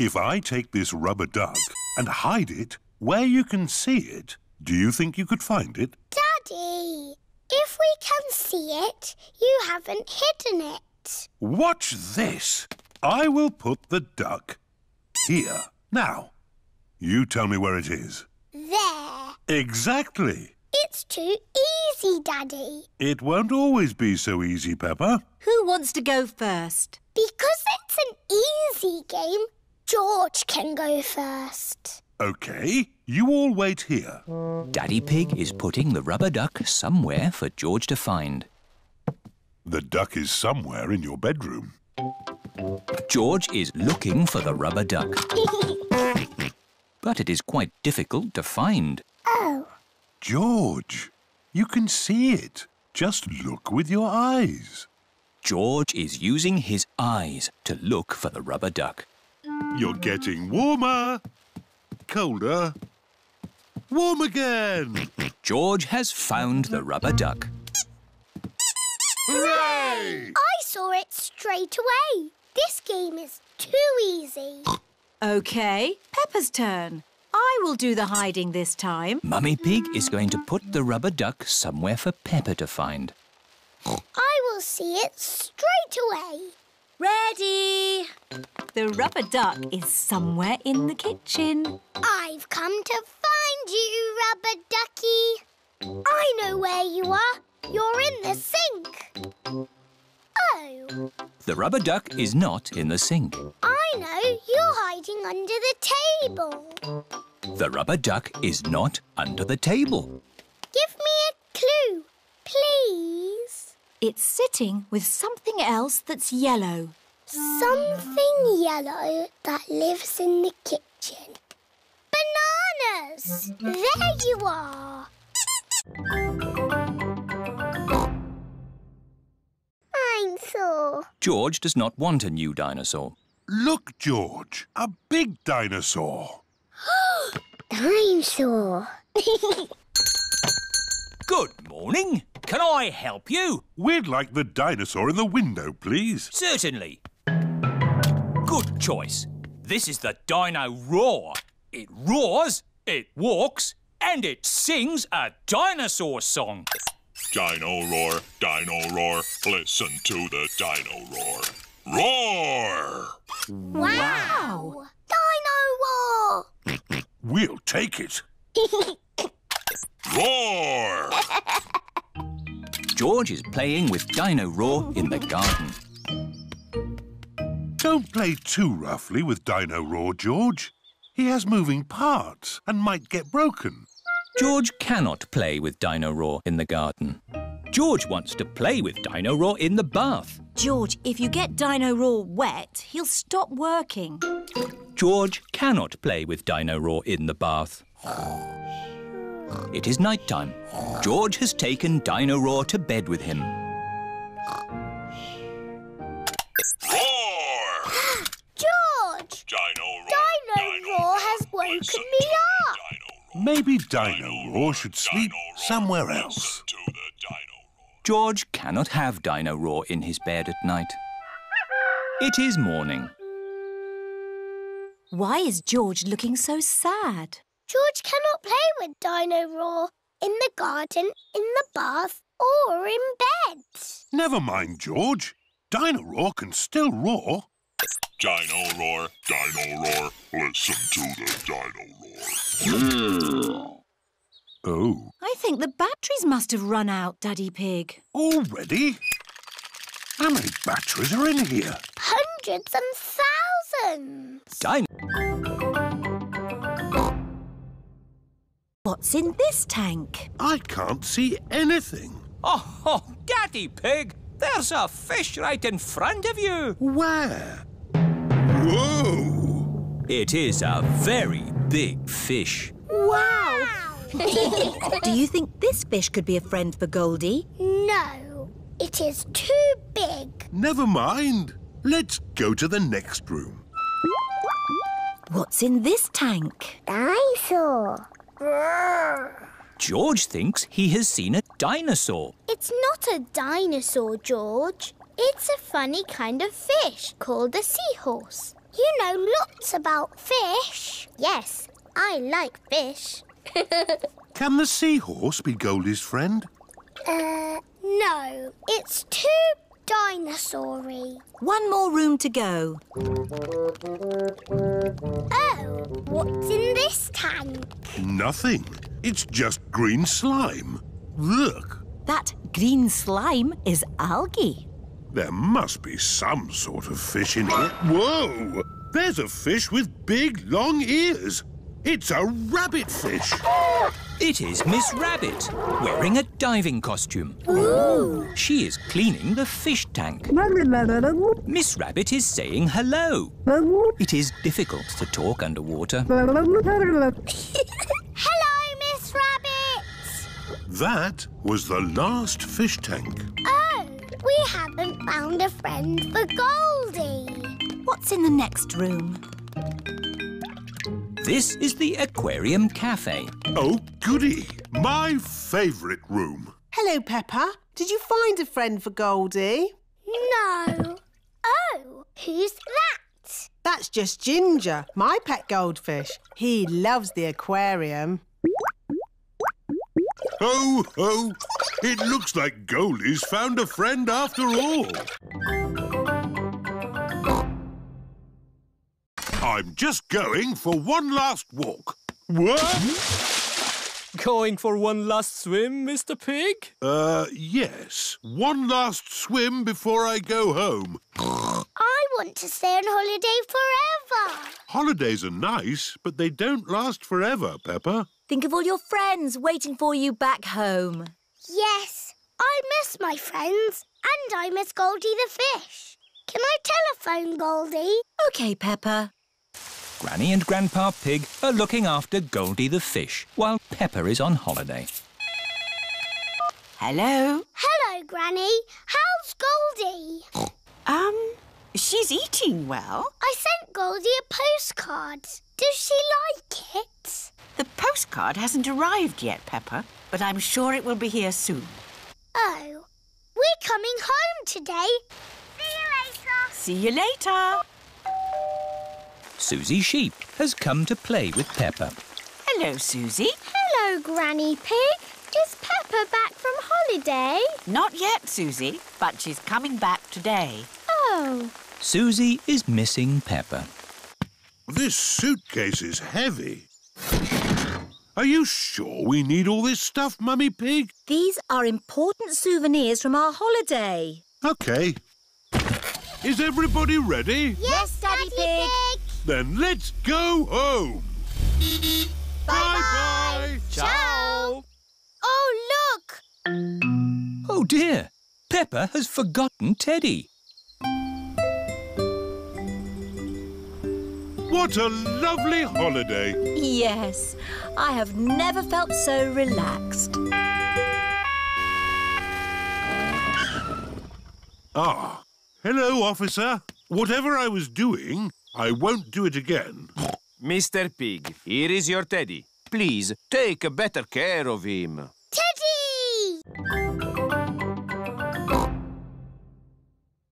If I take this rubber duck and hide it where you can see it, do you think you could find it? Daddy, if we can see it, you haven't hidden it. Watch this. I will put the duck here. Now, you tell me where it is. There. Exactly. It's too easy, Daddy. It won't always be so easy, Peppa. Who wants to go first? Because it's an easy game, George can go first. OK, you all wait here. Daddy Pig is putting the rubber duck somewhere for George to find. The duck is somewhere in your bedroom. George is looking for the rubber duck. but it is quite difficult to find. George, you can see it. Just look with your eyes. George is using his eyes to look for the rubber duck. You're getting warmer, colder, warm again. George has found the rubber duck. Hooray! I saw it straight away. This game is too easy. OK, Peppa's turn. I will do the hiding this time. Mummy Pig is going to put the rubber duck somewhere for Peppa to find. I will see it straight away. Ready! The rubber duck is somewhere in the kitchen. I've come to find you, Rubber Ducky. I know where you are. You're in the sink. The rubber duck is not in the sink. I know. You're hiding under the table. The rubber duck is not under the table. Give me a clue, please. It's sitting with something else that's yellow. Something yellow that lives in the kitchen. Bananas! There you are. I'm. George does not want a new dinosaur. Look, George, a big dinosaur. I'm. Good morning. Can I help you? We'd like the dinosaur in the window, please. Certainly. Good choice. This is the Dino Roar. It roars It walks and it sings a dinosaur song. Dino roar, dino roar, listen to the dino roar. Roar! Wow! Dino roar! We'll take it. Roar! George is playing with Dino Roar in the garden. Don't play too roughly with Dino Roar, George. He has moving parts and might get broken. George cannot play with Dino Roar in the garden. George wants to play with Dino Roar in the bath. George, if you get Dino Roar wet, he'll stop working. George cannot play with Dino Roar in the bath. It is night time. George has taken Dino Roar to bed with him. George! Dino, Roar has woken me up! Maybe Dino Roar should sleep somewhere else. George cannot have Dino Roar in his bed at night. It is morning. Why is George looking so sad? George cannot play with Dino Roar in the garden, in the bath, or in bed. Never mind, George. Dino Roar can still roar. Dino roar, dino roar, listen to the dino roar. Hmm. Oh. I think the batteries must have run out, Daddy Pig. Already? How many batteries are in here? Hundreds and thousands. Dino. What's in this tank? I can't see anything. Oh, oh, Daddy Pig, there's a fish right in front of you. Where? Whoa! It is a very big fish. Wow! Do you think this fish could be a friend for Goldie? No, it is too big. Never mind. Let's go to the next room. What's in this tank? Dinosaur. George thinks he has seen a dinosaur. It's not a dinosaur, George. It's a funny kind of fish called a seahorse. You know lots about fish. Yes, I like fish. Can the seahorse be Goldie's friend? uh, no, it's too dinosaur-y. One more room to go. Oh, what's in this tank? Nothing. It's just green slime. Look, That green slime is algae. there must be some sort of fish in here. Whoa! There's a fish with big, long ears. It's a rabbit fish. It is Miss Rabbit, wearing a diving costume. She is cleaning the fish tank. Miss Rabbit is saying hello. It is difficult to talk underwater. Hello, Miss Rabbit. That was the last fish tank. Oh, we haven't found a friend for Goldie. What's in the next room? This is the Aquarium Cafe. Oh, goody. My favourite room. Hello, Peppa. Did you find a friend for Goldie? No. Oh, who's that? That's just Ginger, my pet goldfish. He loves the aquarium. Ho, ho! It looks like Goldie's found a friend after all. I'm just going for one last walk. What? Going for one last swim, Mr. Pig? Uh, yes. One last swim before I go home. I want to stay on holiday forever. Holidays are nice, but they don't last forever, Peppa. Think of all your friends waiting for you back home. Yes, I miss my friends and I miss Goldie the fish. Can I telephone Goldie? OK, Peppa. Granny and Grandpa Pig are looking after Goldie the fish while Peppa is on holiday. Hello? Hello, Granny. How's Goldie? Um, she's eating well. I sent Goldie a postcard. Does she like it? The postcard hasn't arrived yet, Peppa, but I'm sure it will be here soon. Oh, we're coming home today. See you later. See you later. Susie Sheep has come to play with Peppa. Hello, Susie. Hello, Granny Pig. Is Peppa back from holiday? Not yet, Susie, but she's coming back today. Oh. Susie is missing Peppa. This suitcase is heavy. Are you sure we need all this stuff, Mummy Pig? These are important souvenirs from our holiday. OK. Is everybody ready? Yes, Daddy, Pig. Then let's go home. Bye-bye. Ciao. Oh, look! Oh dear, Peppa has forgotten Teddy. What a lovely holiday. Yes, I have never felt so relaxed. Ah, hello, officer. Whatever I was doing, I won't do it again. Mr. Pig, here is your teddy. Please, take better care of him. Teddy!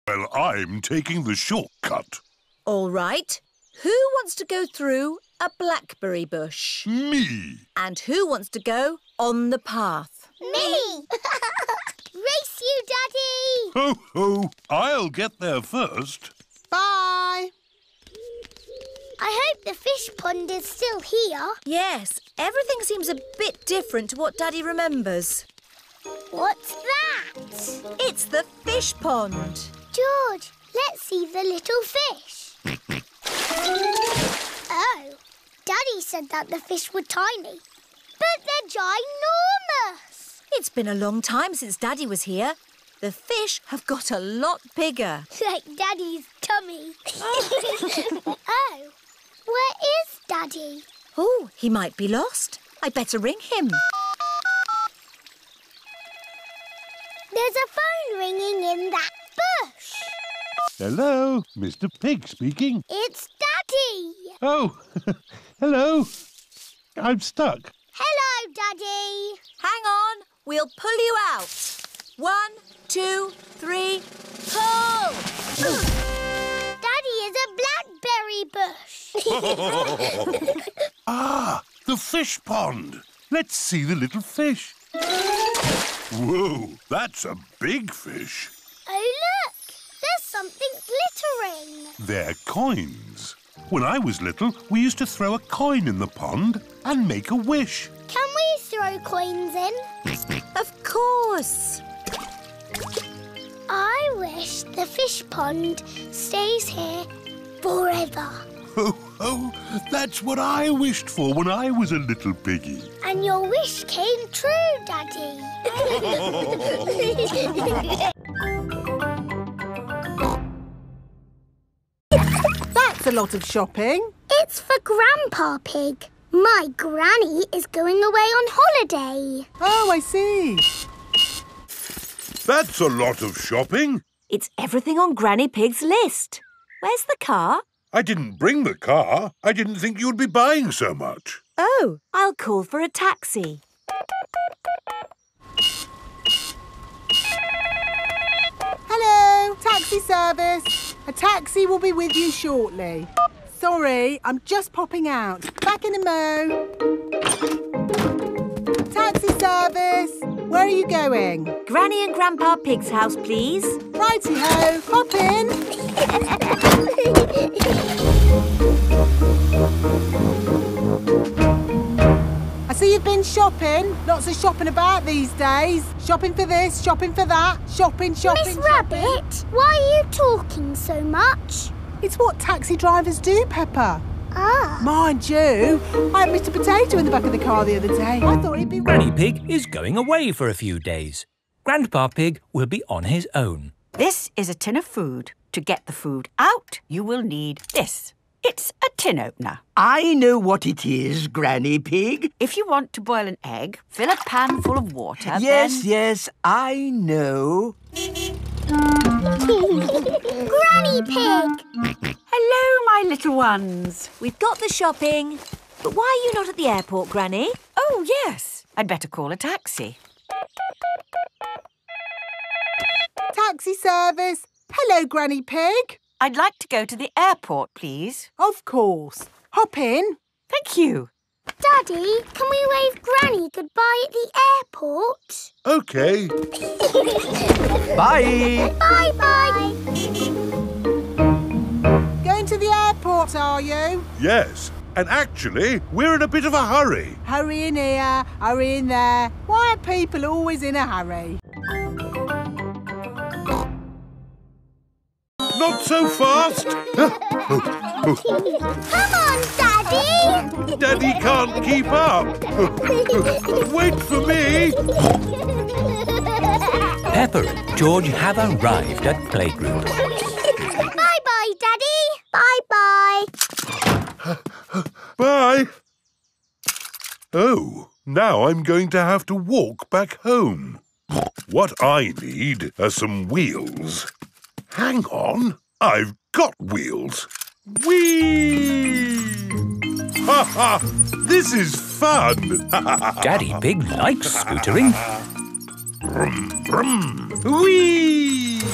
Well, I'm taking the shortcut. All right. Who wants to go through a blackberry bush? Me. And who wants to go on the path? Me! Race you, Daddy! Ho, ho. I'll get there first. Bye. I hope the fish pond is still here. Yes, everything seems a bit different to what Daddy remembers. What's that? It's the fish pond. George, let's see the little fish. oh, Daddy said that the fish were tiny, but they're ginormous. It's been a long time since Daddy was here. The fish have got a lot bigger. Like Daddy's tummy. oh, where is Daddy? Oh, he might be lost. I'd better ring him. There's a phone ringing in that bush. Hello, Mr. Pig speaking. It's Daddy. Oh, hello. I'm stuck. Hello, Daddy. Hang on, we'll pull you out. One, two, three, pull! Daddy is a blackberry bush. ah, the fish pond. Let's see the little fish. Whoa, that's a big fish. They're coins. When I was little, we used to throw a coin in the pond and make a wish. Can we throw coins in? Of course. I wish the fish pond stays here forever. Oh, oh, that's what I wished for when I was a little piggy. And your wish came true, Daddy. lot of shopping. it's for Grandpa Pig. My granny is going away on holiday. Oh, I see. That's a lot of shopping. It's everything on Granny Pig's list. Where's the car? I didn't bring the car. I didn't think you'd be buying so much. Oh, I'll call for a taxi. Hello, taxi service. A taxi will be with you shortly. Sorry, I'm just popping out. Back in a mo. Taxi service. Where are you going? Granny and Grandpa Pig's house, please. Righty-ho, hop in. I see you've been shopping. Lots of shopping about these days. Shopping for this, shopping for that. Shopping, shopping, Miss shopping. Rabbit, why are you talking so much? It's what taxi drivers do, Peppa. Ah. Mind you, I had Mr. Potato in the back of the car the other day. I thought he'd be... Granny Pig is going away for a few days. Grandpa Pig will be on his own. This is a tin of food. To get the food out, you will need this. It's a tin opener. I know what it is, Granny Pig. If you want to boil an egg, fill a pan full of water. Yes, then... yes, I know. Granny Pig! Hello, my little ones. We've got the shopping. But why are you not at the airport, Granny? Oh, yes. I'd better call a taxi. Taxi service. Hello, Granny Pig. I'd like to go to the airport, please. Of course. Hop in. Thank you. Daddy, can we wave Granny goodbye at the airport? OK. Bye. Bye-bye. Going to the airport, are you? Yes. And actually, we're in a bit of a hurry. Hurry in here, hurry in there. Why are people always in a hurry? Not so fast. Come on, Daddy. Daddy can't keep up. Wait for me. Peppa and George have arrived at playgroup. Bye-bye, Daddy. Bye-bye. Bye. Oh, now I'm going to have to walk back home. What I need are some wheels. Hang on, I've got wheels. Whee! Ha ha! This is fun! Daddy Pig likes scootering. Brum, brum. Whee!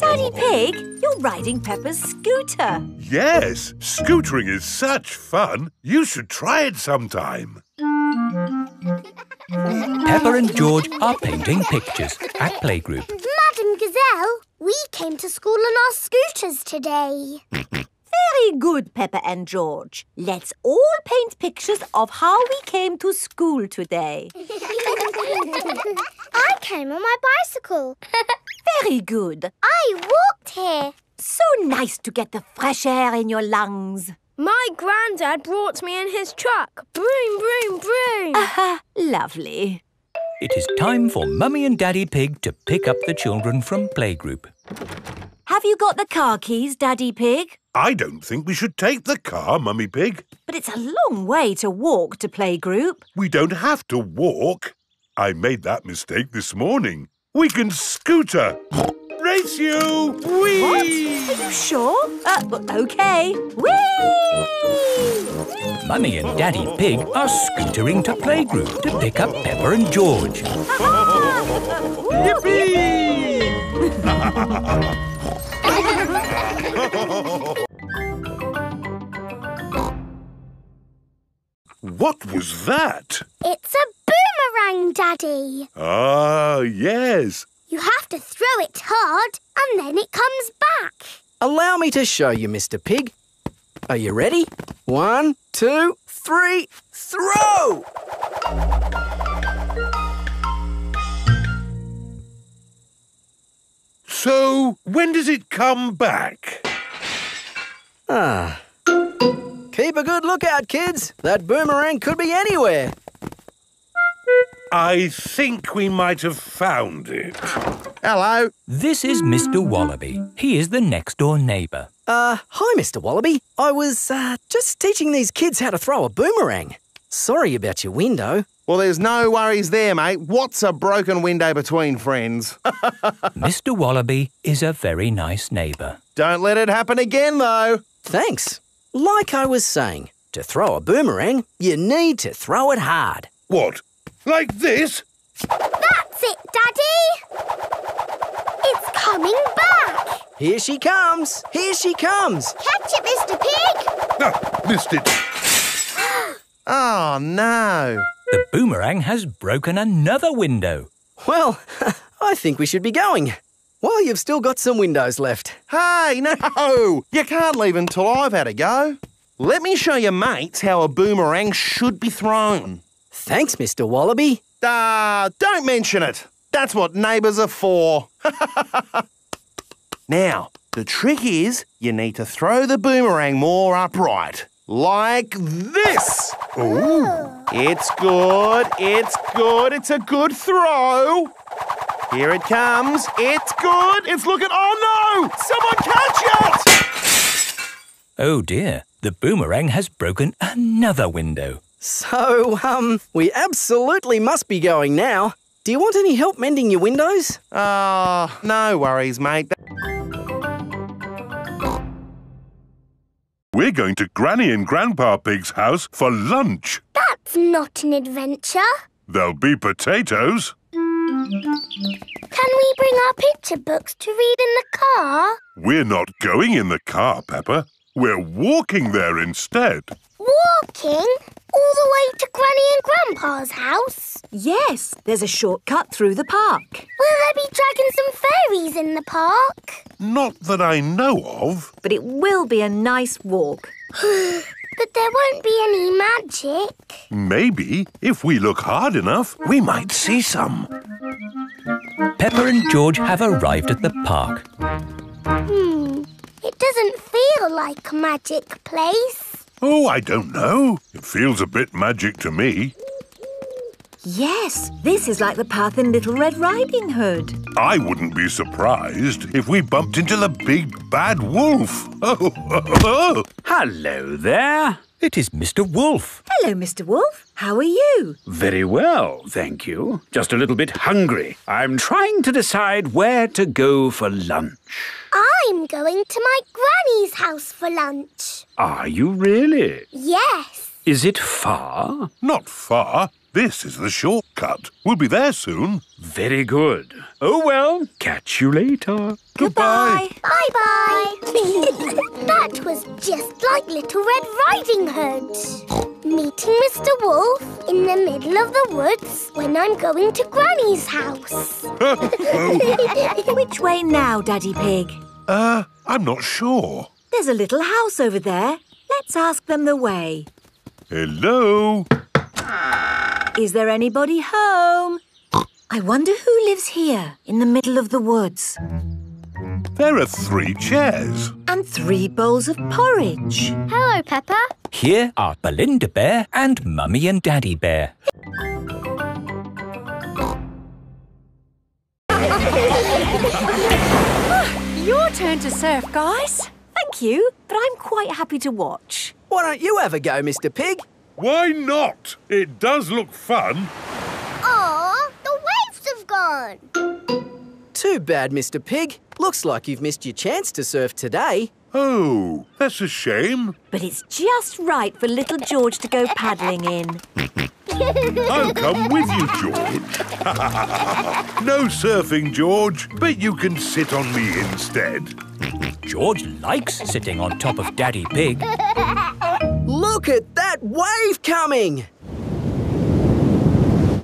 Daddy Pig, you're riding Peppa's scooter. Yes, scootering is such fun. You should try it sometime. Peppa and George are painting pictures at playgroup. Madam Gazelle, we came to school on our scooters today. Very good, Peppa and George. Let's all paint pictures of how we came to school today. I came on my bicycle. Very good. I walked here. So nice to get the fresh air in your lungs. My granddad brought me in his truck. Broom, broom, broom. Aha, lovely. It is time for Mummy and Daddy Pig to pick up the children from playgroup. Have you got the car keys, Daddy Pig? I don't think we should take the car, Mummy Pig. But it's a long way to walk to playgroup. We don't have to walk. I made that mistake this morning. We can scooter. Race you! Whee! What? Are you sure? Uh, OK. Whee! Mummy and Daddy Pig are scootering to playgroup to pick up Peppa and George. what was that? It's a boomerang, Daddy. Ah, yes. You have to throw it hard and then it comes back. Allow me to show you, Mr. Pig. Are you ready? One, two, three, throw! So, when does it come back? Ah. Keep a good lookout, kids. That boomerang could be anywhere. I think we might have found it. Hello. This is Mr. Wallaby. He is the next door neighbour. Uh, hi, Mr. Wallaby. I was, uh, just teaching these kids how to throw a boomerang. Sorry about your window. Well, there's no worries there, mate. What's a broken window between friends? Mr. Wallaby is a very nice neighbour. Don't let it happen again, though. Thanks. Like I was saying, to throw a boomerang, you need to throw it hard. What? Like this? That's it, Daddy. It's coming back. Here she comes. Here she comes. Catch it, Mr. Pig. Ah, missed it. oh, no. The boomerang has broken another window. Well, I think we should be going. Well, you've still got some windows left. Hey, no! You can't leave until I've had a go. Let me show your mates how a boomerang should be thrown. Thanks, Mr. Wallaby. Ah, uh, don't mention it. That's what neighbours are for. now, the trick is you need to throw the boomerang more upright. Like this. Ooh. It's good. It's good. It's a good throw. Here it comes. It's good. It's looking. Oh no! Someone catch it! Oh dear. The boomerang has broken another window. So, um, we absolutely must be going now. Do you want any help mending your windows? Ah, uh, no worries, mate. We're going to Granny and Grandpa Pig's house for lunch. That's not an adventure. There'll be potatoes. Can we bring our picture books to read in the car? We're not going in the car, Peppa. We're walking there instead. Walking? Walking? All the way to Granny and Grandpa's house? Yes, there's a shortcut through the park. Will there be dragons and fairies in the park? Not that I know of. But it will be a nice walk. but there won't be any magic. Maybe, if we look hard enough, we might see some. Peppa and George have arrived at the park. Hmm. It doesn't feel like a magic place. Oh, I don't know. It feels a bit magic to me. Yes, this is like the path in Little Red Riding Hood. I wouldn't be surprised if we bumped into the big bad wolf. Oh, oh, oh. Hello there. It is Mr. Wolf. Hello, Mr. Wolf. How are you? Very well, thank you. Just a little bit hungry. I'm trying to decide where to go for lunch. I'm going to my granny's house for lunch. Are you really? Yes. Is it far? Not far. This is the shortcut. We'll be there soon. Very good. Oh, well, catch you later. Goodbye. Bye-bye. that was just like Little Red Riding Hood. Meeting Mr. Wolf in the middle of the woods when I'm going to Granny's house. Which way now, Daddy Pig? Uh, I'm not sure. There's a little house over there. Let's ask them the way. Hello? Is there anybody home? I wonder who lives here in the middle of the woods. There are three chairs. And three bowls of porridge. Hello, Peppa. Here are Belinda Bear and Mummy and Daddy Bear. Your turn to surf, guys. Thank you, but I'm quite happy to watch. Why don't you have a go, Mr. Pig? Why not? It does look fun. Aw, the waves have gone. Too bad, Mr. Pig. Looks like you've missed your chance to surf today. Oh, that's a shame. But it's just right for little George to go paddling in. I'll come with you, George. no surfing, George, but you can sit on me instead. George likes sitting on top of Daddy Pig. Look at that wave coming!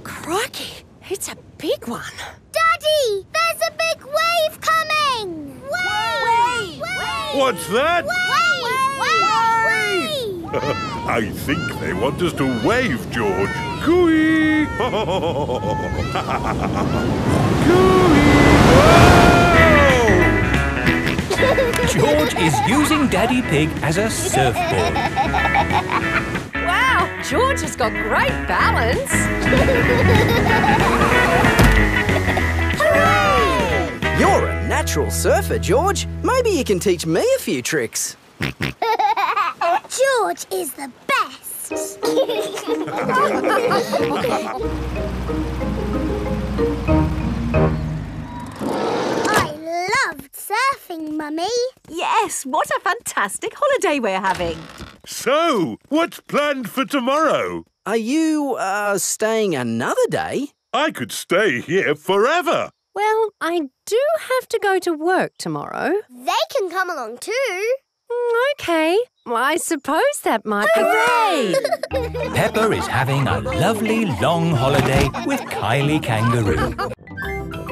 Crikey, it's a big one. Daddy, there's a big wave coming! Wave! Wave! What's that? Wave! Wave! I think they want us to wave, George. Cooey! George is using Daddy Pig as a surfboard. Wow, George has got great balance. Hooray! You're a natural surfer, George. Maybe you can teach me a few tricks. George is the best. loved surfing, Mummy. Yes, what a fantastic holiday we're having. So, what's planned for tomorrow? Are you, uh, staying another day? I could stay here forever. Well, I do have to go to work tomorrow. They can come along too. Okay, well, I suppose that might be Hooray! Peppa is having a lovely long holiday with Kylie Kangaroo.